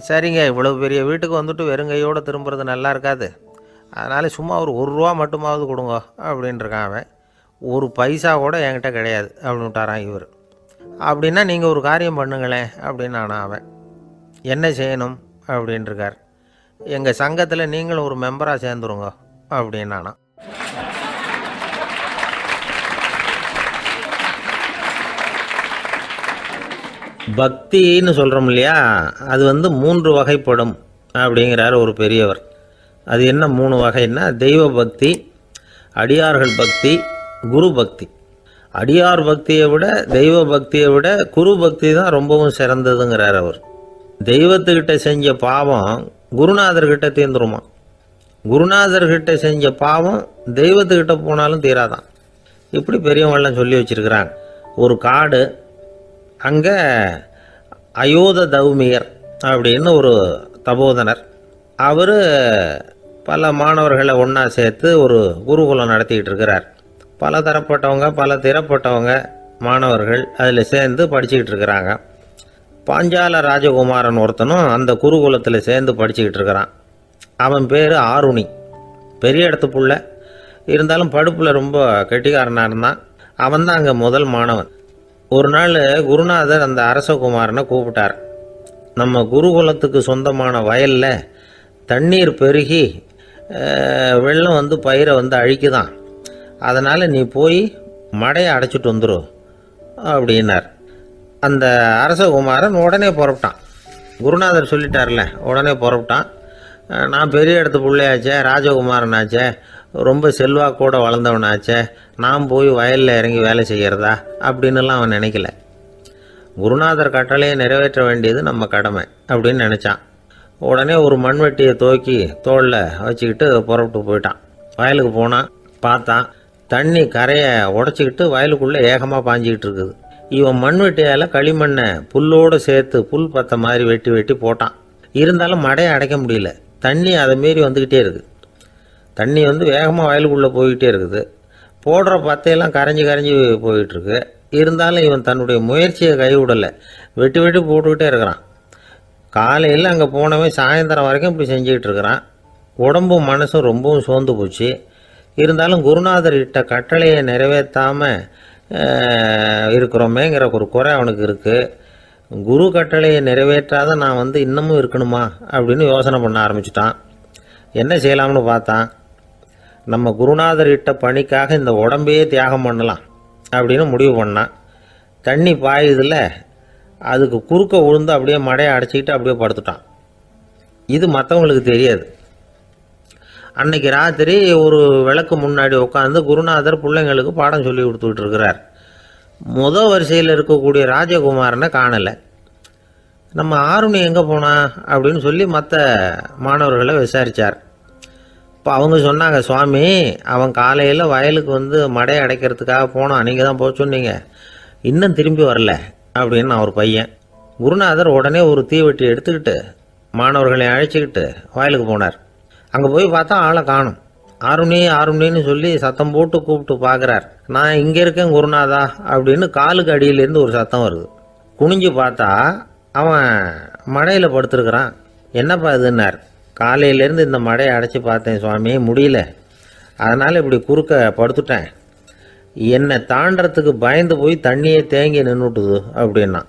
சரிங்க இவ்வளவு பெரிய வீட்டுக்கு வந்துட்டு வெறுங்கையோடு திரும்புறது நல்லா இருக்காது. அதனால் சும்மா ஒரு ஒரு ரூபா மட்டுமாவது கொடுங்க அப்படின்ட்டுருக்கான் அவன். ஒரு பைசா கூட என்கிட்ட கிடையாது அப்படின்ட்டாரான் இவர். அப்படின்னா நீங்கள் ஒரு காரியம் பண்ணுங்களேன் அப்படின்னு அவன். என்ன செய்யணும் அப்படின்ட்டுருக்கார் எங்கள் சங்கத்தில் நீங்களும் ஒரு மெம்பராக சேர்ந்துருங்க அப்படின்னானா. பக்தின்னு சொல்கிறோம் இல்லையா அது வந்து மூன்று வகைப்படும் அப்படிங்கிறார் ஒரு பெரியவர். அது என்ன? மூணு வகைன்னா தெய்வ பக்தி அடியார்கள் பக்தி குரு பக்தி. அடியார் பக்தியை விட தெய்வ பக்தியை விட குரு பக்தி தான் ரொம்பவும் சிறந்ததுங்கிறார் அவர். தெய்வத்துக்கிட்ட செஞ்ச பாவம் குருநாதர்கிட்ட தீர்ந்துருமா? குருநாதர்கிட்ட செஞ்ச பாவம் தெய்வத்துக்கிட்ட போனாலும் தீராதான். இப்படி பெரியவங்களாம் சொல்லி வச்சிருக்கிறாங்க. ஒரு காடு அங்கே அயோத தௌமியர் அப்படின்னு ஒரு தபோதனர். அவர் பல மாணவர்களை ஒன்றா சேர்த்து ஒரு குருகுலம் நடத்திக்கிட்டு இருக்கிறார் பல தரப்பட்டவங்க பல திறப்பட்டவங்க மாணவர்கள் அதில் சேர்ந்து படிச்சுக்கிட்டு இருக்கிறாங்க பாஞ்சால ராஜகுமாரன் ஒருத்தனும் அந்த குருகுலத்தில் சேர்ந்து படிச்சுக்கிட்டு இருக்கிறான் அவன் பேர் ஆருணி. பெரிய இடத்து புள்ள. இருந்தாலும் படுப்பில் ரொம்ப கெட்டிக்காரனாக இருந்தான். அவன் தான் அங்கே முதல் மாணவன். ஒரு நாள் குருநாதர் அந்த அரசகுமாரனை கூப்பிட்டார். நம்ம குருகுலத்துக்கு சொந்தமான வயலில் தண்ணீர் பெருகி வெள்ளம் வந்து பயிரை வந்து அழிக்குதான். அதனால் நீ போய் மடையை அடைச்சிட்டு வந்துடும் அப்படின்னார். அந்த அரசகுமாரன் உடனே புறப்பட்டான். குருநாதர் சொல்லிட்டார்ல உடனே புறப்பட்டான். நான் பெரிய இடத்து பிள்ளையாச்சே ராஜகுமாரனாச்சே ரொம்ப செல்வாக்கூட வளர்ந்தவனாச்சே நான் போய் வயலில் இறங்கி வேலை செய்கிறதா அப்படின்னுலாம் அவன் நினைக்கல. குருநாதர் கட்டளையை நிறைவேற்ற வேண்டியது நம்ம கடமை அப்படின்னு நினச்சான். உடனே ஒரு மண்வெட்டியை தூக்கி தோளில் வச்சுக்கிட்டு புறப்பட்டு போயிட்டான். வயலுக்கு போனான் பார்த்தான் தண்ணி கரையை உடச்சிக்கிட்டு வயலுக்குள்ளே ஏகமாக பாஞ்சிக்கிட்டு இருக்குது. இவன் மண்வெட்டியால் களிமண்ணை புல்லோடு சேர்த்து புல் பத்த மாதிரி வெட்டி வெட்டி போட்டான். இருந்தாலும் மடையை அடைக்க முடியல. தண்ணி அதை மீறி வந்துக்கிட்டே இருக்குது. தண்ணி வந்து வேகமாக வயலுக்குள்ளே போய்கிட்டே இருக்குது. போடுற பத்தையெல்லாம் கரைஞ்சி கரைஞ்சி போயிட்டுருக்கு இருந்தாலும் இவன் தன்னுடைய முயற்சியை கைவிடலை. வெட்டி வெட்டி போட்டுக்கிட்டே இருக்கிறான். காலையில் அங்கே போனவன் சாயந்தரம் வரைக்கும் இப்படி செஞ்சுக்கிட்டு இருக்கிறான். உடம்பும் மனசும் ரொம்பவும் சோர்ந்து போச்சு. இருந்தாலும் குருநாதர் இட்ட கட்டளையை நிறைவேற்றாமல் இருக்கிறோமேங்கிற ஒரு குறை அவனுக்கு இருக்குது குரு கட்டளையை நிறைவேற்றாத நான் வந்து இன்னமும் இருக்கணுமா அப்படின்னு யோசனை பண்ண ஆரம்பிச்சிட்டான். என்ன செய்யலாம்னு பார்த்தான். நம்ம குருநாதர் இட்ட பணிக்காக இந்த உடம்பையே தியாகம் பண்ணலாம் அப்படின்னு முடிவு பண்ணான். தண்ணி பாயுதில்லை அதுக்கு குறுக்க விழுந்து அப்படியே மடையை அடைச்சிக்கிட்டு அப்படியே படுத்துட்டான். இது மற்றவங்களுக்கு தெரியாது. அன்னைக்கு ராத்திரி ஒரு விளக்கு முன்னாடி உட்காந்து குருநாதர் பிள்ளைங்களுக்கு பாடம் சொல்லி கொடுத்துக்கிட்டு இருக்கிறார். முத வரிசையில் இருக்கக்கூடிய ராஜகுமாரனை காணலை. நம்ம ஆருணி எங்கே போனா அப்படின்னு சொல்லி மற்ற மாணவர்களை விசாரித்தார் இப்போ அவங்க சொன்னாங்க சுவாமி அவன் காலையில் வயலுக்கு வந்து மடையை அடைக்கிறதுக்காக போனான். நீங்கள் தான் போக சொன்னீங்க. இன்னும் திரும்பி வரல. அப்படின்னு அவர் பையன். குருநாதர் உடனே ஒரு தீவெட்டி எடுத்துக்கிட்டு மாணவர்களை அழைச்சிக்கிட்டு வயலுக்கு போனார். அங்கே போய் பார்த்தா ஆளை காணும். ஆருணி ஆருணின்னு சொல்லி சத்தம் போட்டு கூப்பிட்டு பார்க்குறார் நான் இங்கே இருக்கேன் குருநாதா அப்படின்னு காலுக்கு அடியிலேருந்து ஒரு சத்தம் வருது. குனிஞ்சு பார்த்தா அவன் மடையில் படுத்துருக்கிறான். என்னப்பா இதுன்னார். காலையிலேருந்து இந்த மடையை அடைச்சி பார்த்தேன் சுவாமி முடியல. அதனால் இப்படி குறுக்க படுத்துட்டேன். என்னை தாண்டறதுக்கு பயந்து போய் தண்ணியே தேங்கி நின்றுட்டுது அப்படின்னா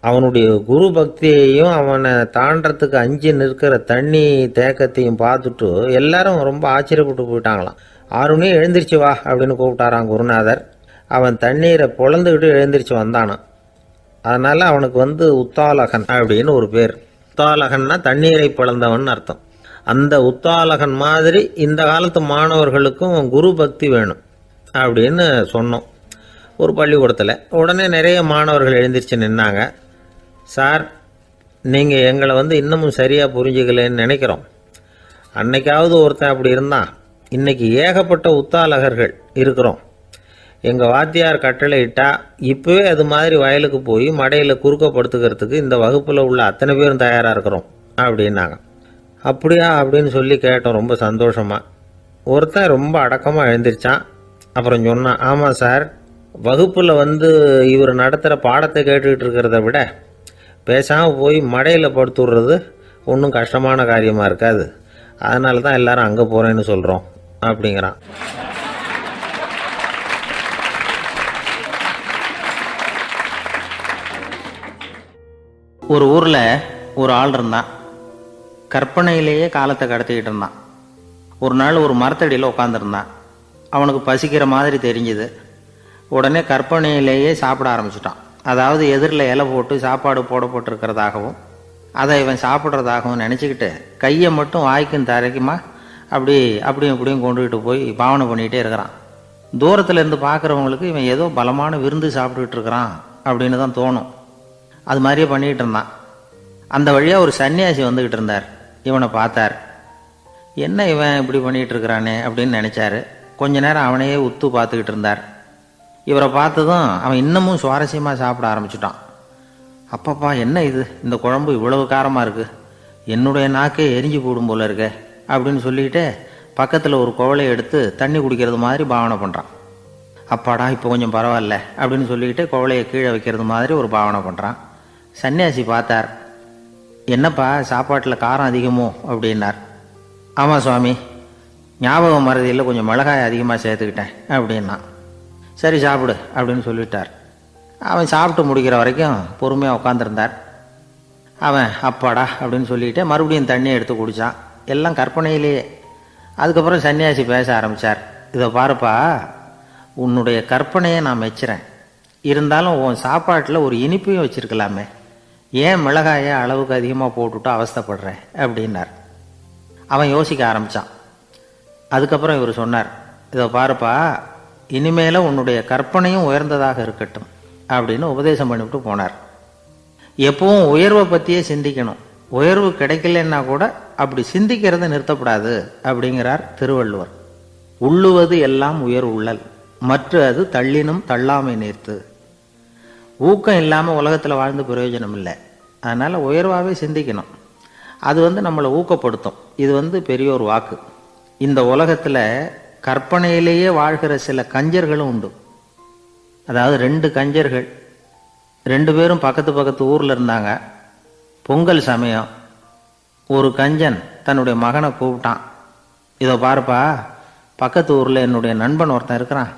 அவனுடைய குரு பக்தியையும் அவனை தாண்டறதுக்கு அஞ்சு நிற்கிற தண்ணி தேக்கத்தையும் பார்த்துட்டு எல்லாரும் ரொம்ப ஆச்சரியப்பட்டு போயிட்டாங்களாம். ஆறுனே எழுந்திரிச்சு வா அப்படின்னு கூப்பிட்டாரான் குருநாதர். அவன் தண்ணீரை பொழந்துக்கிட்டு எழுந்திரிச்சு வந்தானான் அதனால் அவனுக்கு வந்து உத்தாலகன் அப்படின்னு ஒரு பேர். உத்தாலகன்னா தண்ணீரை பிளந்தவன் அர்த்தம். அந்த உத்தாலகன் மாதிரி இந்த காலத்து மாணவர்களுக்கும் குரு பக்தி வேணும். அப்படின்னு சொன்னோம். ஒரு பள்ளிக்கூடத்தில். உடனே நிறைய மாணவர்கள் எழுந்திருச்சு நின்னாங்க. சார் நீங்கள் எங்களை வந்து இன்னமும் சரியாக புரிஞ்சுக்கலன்னு நினைக்கிறோம். அன்னைக்காவது ஒருத்தன் அப்படி இருந்தான். இன்றைக்கி ஏகப்பட்ட உத்தாலகர்கள் இருக்கிறோம். எங்கள் வாத்தியார் கட்டளை இட்டால் இப்போவே அது மாதிரி வயலுக்கு போய் மடையில் குறுக்கப்படுத்துக்கிறதுக்கு இந்த வகுப்பில் உள்ள அத்தனை பேரும் தயாராக இருக்கிறோம் அப்படின்னாங்க. அப்படியா? அப்படின்னு சொல்லி கேட்டோம் ரொம்ப சந்தோஷமாக ஒருத்தன் ரொம்ப அடக்கமாக எழுந்திரிச்சான். அப்புறம் சொன்னான் ஆமாம் சார் வகுப்பில் வந்து இவர் நடத்துகிற பாடத்தை கேட்டுக்கிட்டு இருக்கிறத விட பேசாமல் போய் மடையில் படுத்துடுறது ஒன்றும் கஷ்டமான காரியமாக இருக்காது. அதனால தான் எல்லாரும் அங்கே போகிறேன்னு சொல்கிறோம் அப்படிங்கிறான். ஒரு ஊரில் ஒரு ஆள் இருந்தான். கற்பனையிலேயே காலத்தை கடத்திக்கிட்டு இருந்தான். ஒரு நாள் ஒரு மரத்தடியில் உட்காந்துருந்தான் அவனுக்கு பசிக்கிற மாதிரி தெரிஞ்சுது. உடனே கற்பனையிலேயே சாப்பிட ஆரம்பிச்சிட்டான். அதாவது எதிரில் இலை போட்டு சாப்பாடு போடப்பட்டிருக்கிறதாகவும் அதை இவன் சாப்பிட்றதாகவும் நினச்சிக்கிட்டு கையை மட்டும் வாய்க்கும் தரைக்குமா அப்படி அப்படியும் இப்படியும் கொண்டுகிட்டு போய் பாவனை பண்ணிகிட்டே இருக்கிறான். தூரத்தில் இருந்து பார்க்குறவங்களுக்கு இவன் ஏதோ பலமான விருந்து சாப்பிட்டுக்கிட்டு இருக்கிறான் அப்படின்னு தான் தோணும். அது மாதிரியே பண்ணிக்கிட்டு இருந்தான். அந்த வழியாக ஒரு சன்னியாசி வந்துக்கிட்டு இருந்தார். இவனை பார்த்தார். என்ன இவன் இப்படி பண்ணிகிட்டு இருக்கிறானே? அப்படின்னு நினச்சாரு. கொஞ்ச நேரம் அவனையே உத்து பார்த்துக்கிட்டு இருந்தார். இவரை பார்த்ததும் அவன் இன்னமும் சுவாரஸ்யமாக சாப்பிட ஆரம்பிச்சிட்டான். அப்பப்பா என்ன இது? இந்த குழம்பு இவ்வளவு காரமாக இருக்குது என்னுடைய நாக்கே எரிஞ்சு போடும் போல இருக்கே அப்படின்னு சொல்லிட்டு பக்கத்தில் ஒரு குவளை எடுத்து தண்ணி குடிக்கிறது மாதிரி பாவனை பண்ணுறான் அப்பாடா இப்போ கொஞ்சம் பரவாயில்ல அப்படின்னு சொல்லிக்கிட்டு குவளையை கீழே வைக்கிறது மாதிரி ஒரு பாவனை பண்ணுறான் சன்னியாசி பார்த்தார். என்னப்பா சாப்பாட்டில் காரம் அதிகமோ அப்படின்னார். ஆமாம் சுவாமி ஞாபகம் மறதியில் கொஞ்சம் மிளகாய் அதிகமாக சேர்த்துக்கிட்டேன் அப்படின்னா. சரி சாப்பிடு அப்படின்னு சொல்லிட்டார். அவன் சாப்பிட்டு முடிக்கிற வரைக்கும் பொறுமையாக உட்காந்துருந்தார் அவன் அப்பாடா அப்படின்னு சொல்லிட்டு மறுபடியும் தண்ணி எடுத்து குடித்தான் எல்லாம் கற்பனையிலேயே. அதுக்கப்புறம் சன்னியாசி பேச ஆரம்பித்தார் இதை பாருப்பா உன்னுடைய கற்பனையை நான் மெச்சுறேன். இருந்தாலும் உன் சாப்பாட்டில் ஒரு இனிப்பையும் வச்சுருக்கலாமே. ஏன் மிளகாயை அளவுக்கு அதிகமாக போட்டுட்டு அவஸ்தப்படுறேன்? அப்படின்னார். அவன் யோசிக்க ஆரம்பித்தான் அதுக்கப்புறம் இவர் சொன்னார் இதை பாருப்பா இனிமேல உன்னுடைய கற்பனையும் உயர்ந்ததாக இருக்கட்டும் அப்படின்னு உபதேசம் பண்ணிவிட்டு போனார். எப்பவும் உயர்வை பற்றியே சிந்திக்கணும். உயர்வு கிடைக்கலன்னா கூட அப்படி சிந்திக்கிறத நிறுத்தப்படாது அப்படிங்கிறார் திருவள்ளுவர். உள்ளுவது எல்லாம் உயர் உள்ளல் மற்ற அது தள்ளினும் தள்ளாமை நேர்த்து. ஊக்கம் இல்லாமல் உலகத்தில் வாழ்ந்து பிரயோஜனம் இல்லை. அதனால் உயர்வாகவே சிந்திக்கணும். அது வந்து நம்மளை ஊக்கப்படுத்தும். இது வந்து பெரிய ஒரு வாக்கு. இந்த உலகத்தில் கற்பனையிலேயே வாழ்கிற சில கஞ்சர்களும் உண்டு. அதாவது ரெண்டு கஞ்சர்கள். ரெண்டு பேரும் பக்கத்து பக்கத்து ஊரில் இருந்தாங்க. பொங்கல் சமயம். ஒரு கஞ்சன் தன்னுடைய மகனை கூப்பிட்டான். இதோ பாருப்பா பக்கத்து ஊரில் என்னுடைய நண்பன் ஒருத்தன் இருக்கிறான்.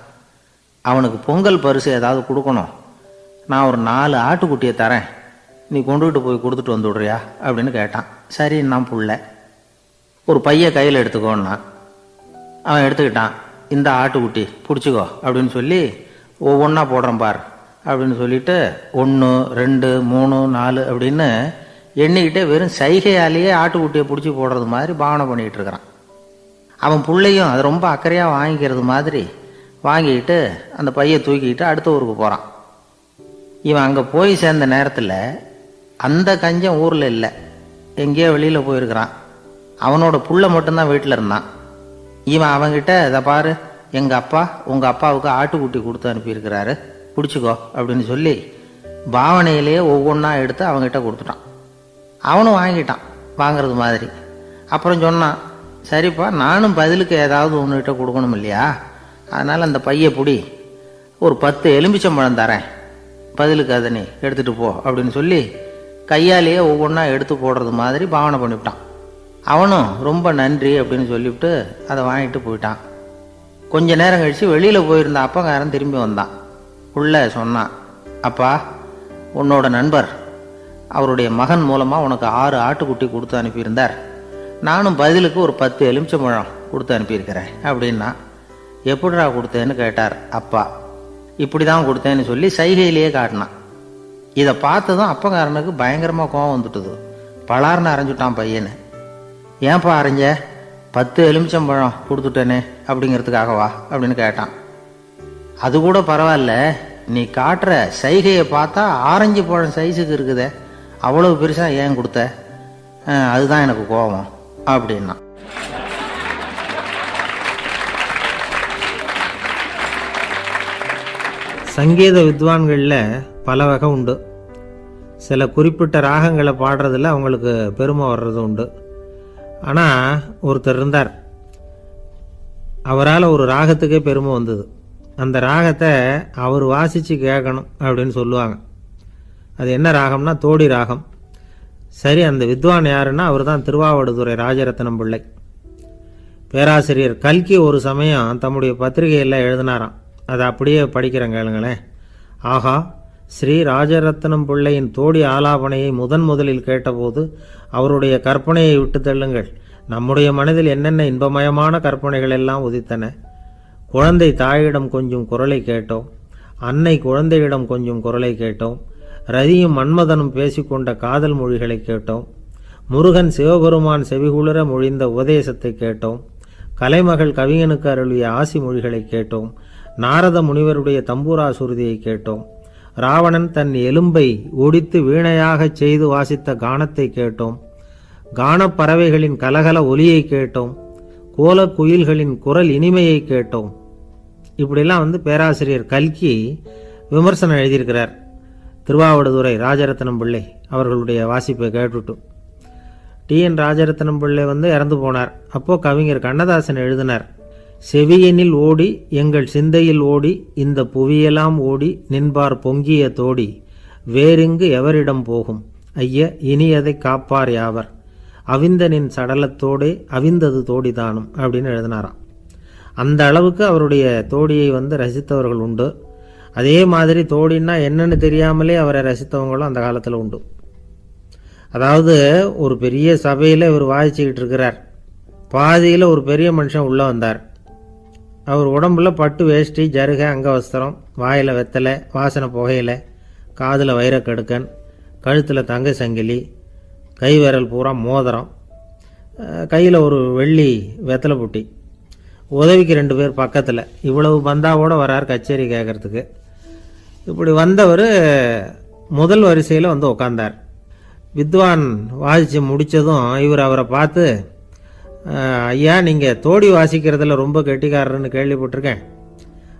அவனுக்கு பொங்கல் பரிசு ஏதாவது கொடுக்கணும். நான் ஒரு நாலு ஆட்டுக்குட்டியை தரேன். நீ கொண்டுகிட்டு போய் கொடுத்துட்டு வந்து விடுறியா அப்படின்னு கேட்டான். சரி நான் புள்ள. ஒரு பைய கையில் எடுத்துக்கோன்னா அவன் எடுத்துக்கிட்டான் இந்த ஆட்டுக்குட்டி பிடிச்சிக்கோ அப்படின்னு சொல்லி ஒவ்வொன்றா போடுறேன் பார் அப்படின்னு சொல்லிட்டு ஒன்று ரெண்டு மூணு நாலு அப்படின்னு எண்ணிக்கிட்டே வெறும் சைகையாலேயே ஆட்டுக்குட்டியை பிடிச்சி போடுறது மாதிரி பாவனை பண்ணிக்கிட்டு இருக்கிறான். அவன் பிள்ளையும் அது ரொம்ப அக்கறையாக வாங்கிக்கிறது மாதிரி வாங்கிக்கிட்டு அந்த பையை தூக்கிக்கிட்டு அடுத்த ஊருக்கு போகிறான் இவன் அங்கே போய் சேர்ந்த நேரத்தில் அந்த கஞ்சம் ஊரில் இல்லை. எங்கேயோ வெளியில் போயிருக்கிறான். அவனோட புள்ள மட்டும்தான் வீட்டில் இருந்தான். இவன் அவன்கிட்ட இதை பாரு எங்கள் அப்பா உங்கள் அப்பாவுக்கு ஆட்டுக்குட்டி கொடுத்து அனுப்பியிருக்கிறாரு. பிடிச்சிக்கோ அப்படின்னு சொல்லி பாவனையிலேயே ஒவ்வொன்றா எடுத்து அவன்கிட்ட கொடுத்துட்டான். அவனும் வாங்கிட்டான் வாங்குறது மாதிரி. அப்புறம் சொன்னான் சரிப்பா நானும் பதிலுக்கு ஏதாவது ஒன்றுகிட்ட கொடுக்கணும் இல்லையா? அதனால் அந்த பைய பிடி ஒரு பத்து எலும்பிச்சம்பழம் தரேன். பதிலுக்கு அதை நீ எடுத்துகிட்டு போ அப்படின்னு சொல்லி கையாலேயே ஒவ்வொன்றா எடுத்து போடுறது மாதிரி பாவனை பண்ணிவிட்டான். அவனும் ரொம்ப நன்றி அப்படின்னு சொல்லிவிட்டு அதை வாங்கிட்டு போயிட்டான். கொஞ்ச நேரம் கழித்து வெளியில் போயிருந்த அப்பங்காரன் திரும்பி வந்தான். உள்ளே சொன்னான் அப்பா உன்னோட நண்பர் அவருடைய மகன் மூலமாக உனக்கு ஆறு ஆட்டுக்குட்டி கொடுத்து அனுப்பியிருந்தார். நானும் பதிலுக்கு ஒரு பத்து எலுமிச்சம்பழம் கொடுத்து அனுப்பியிருக்கிறேன் அப்படின்னா எப்படிடா கொடுத்தேன்னு கேட்டார் அப்பா இப்படி தான் கொடுத்தேன்னு சொல்லி சைகையிலேயே காட்டினான். இதை பார்த்ததும் அப்பங்காரனுக்கு பயங்கரமாக கோவம் வந்துட்டுது. பலார்னு அரைஞ்சுட்டான் பையனை. ஏன்பா அரைஞ்ச பத்து எலுமிச்சம்பழம் கொடுத்துட்டேனே அப்படிங்கிறதுக்காகவா அப்படின்னு கேட்டான். அது கூட பரவாயில்ல நீ காட்டுற சைகையை பார்த்தா ஆரஞ்சு பழம் சைஸுக்கு இருக்குதே அவ்வளோ பெருசாக ஏன் கொடுத்த? அதுதான் எனக்கு கோபம் அப்படின்னா. சங்கீத வித்வான்களில் பல வகை உண்டு. சில குறிப்பிட்ட ராகங்களை பாடுறதில் அவங்களுக்கு பெருமை வர்றது உண்டு. ஆனால் ஒருத்தர் இருந்தார். அவரால் ஒரு ராகத்துக்கே பெருமை வந்தது. அந்த ராகத்தை அவர் வாசித்து கேட்கணும் அப்படின்னு சொல்லுவாங்க. அது என்ன ராகம்னா தோடி ராகம். சரி அந்த வித்வான் யாருன்னா அவர் தான் திருவாவடுதுறை ராஜரத்னம் பிள்ளை. பேராசிரியர் கல்கி ஒரு சமயம் தம்முடைய பத்திரிகையில் எழுதினாராம். அதை அப்படியே படிக்கிறேன் கேளுங்களேன். ஆஹா ஸ்ரீ ராஜரத்னம் பிள்ளையின் தோடி ஆலாபனையை முதன் முதலில் கேட்டபோது அவருடைய கற்பனையை விட்டு தள்ளுங்கள். நம்முடைய மனதில் என்னென்ன இன்பமயமான கற்பனைகள் எல்லாம் உதித்தன? குழந்தை தாயிடம் கொஞ்சம் குரலை கேட்டோம். அன்னை குழந்தையிடம் கொஞ்சம் குரலை கேட்டோம். ரதியும் மன்மதனும் பேசிக்கொண்ட காதல் மொழிகளை கேட்டோம். முருகன் சிவபெருமான் செவிகுளிர மொழிந்த உபதேசத்தை கேட்டோம். கலைமகள் கவிஞனுக்கு அருளிய ஆசி மொழிகளை கேட்டோம். நாரத முனிவருடைய தம்பூரா சுருதியை கேட்டோம். ராவணன் தன் எலும்பை ஒடித்து வீணையாகச் செய்து வாசித்த கானத்தை கேட்டோம். கானப் பறவைகளின் கலகல ஒலியை கேட்டோம். கோலக் குயில்களின் குரல் இனிமையை கேட்டோம். இப்படிலாம் வந்து பேராசிரியர் கல்கி விமர்சனம் எழுதியிருக்கிறார். திருவாவடுதுறை ராஜரத்னம் பிள்ளை அவர்களுடைய வாசிப்பை கேட்டுட்டு. டி. என். ராஜரத்னம் பிள்ளை வந்து இறந்து போனார். அப்போது கவிஞர் கண்ணதாசன் எழுதினார். செவியனில் ஓடி எங்கள் சிந்தையில் ஓடி இந்த புவியெல்லாம் ஓடி நின்பார் பொங்கிய தோடி வேறெங்கு எவரிடம் போகும்? ஐய இனி அதை காப்பார் யாவர்? அவிந்தனின் சடலத்தோடே அவிந்தது தோடிதானும் அப்படின்னு எழுதினாராம். அந்த அளவுக்கு அவருடைய தோடியை வந்து ரசித்தவர்கள் உண்டு. அதே மாதிரி தோடின்னா என்னன்னு தெரியாமலே அவரை ரசித்தவங்களும் அந்த காலத்தில் உண்டு. அதாவது ஒரு பெரிய சபையில் இவர் வாதிச்சுக்கிட்டு இருக்கிறார். பாதியில் ஒரு பெரிய மனுஷன் உள்ளே வந்தார். அவர் உடம்புல பட்டு வேஷ்டி ஜருக அங்கவஸ்திரம் வாயில் வெத்தலை வாசனை புகையில காதில் வைரக்கடுக்கன் கழுத்தில் தங்க சங்கிலி கை விரல் பூரா மோதிரம் கையில் ஒரு வெள்ளி வெத்தலை புட்டி. உதவிக்கு ரெண்டு பேர் பக்கத்தில். இவ்வளவு பந்தாவோடு வரார் கச்சேரி கேட்குறதுக்கு இப்படி வந்தவர் முதல் வரிசையில் வந்து உக்காந்தார். வித்வான் வாசித்து முடித்ததும் இவர் அவரை பார்த்து ஐயா நீங்கள் தோடி வாசிக்கிறதுல ரொம்ப கெட்டிக்காரர்னு கேள்விப்பட்டிருக்கேன்.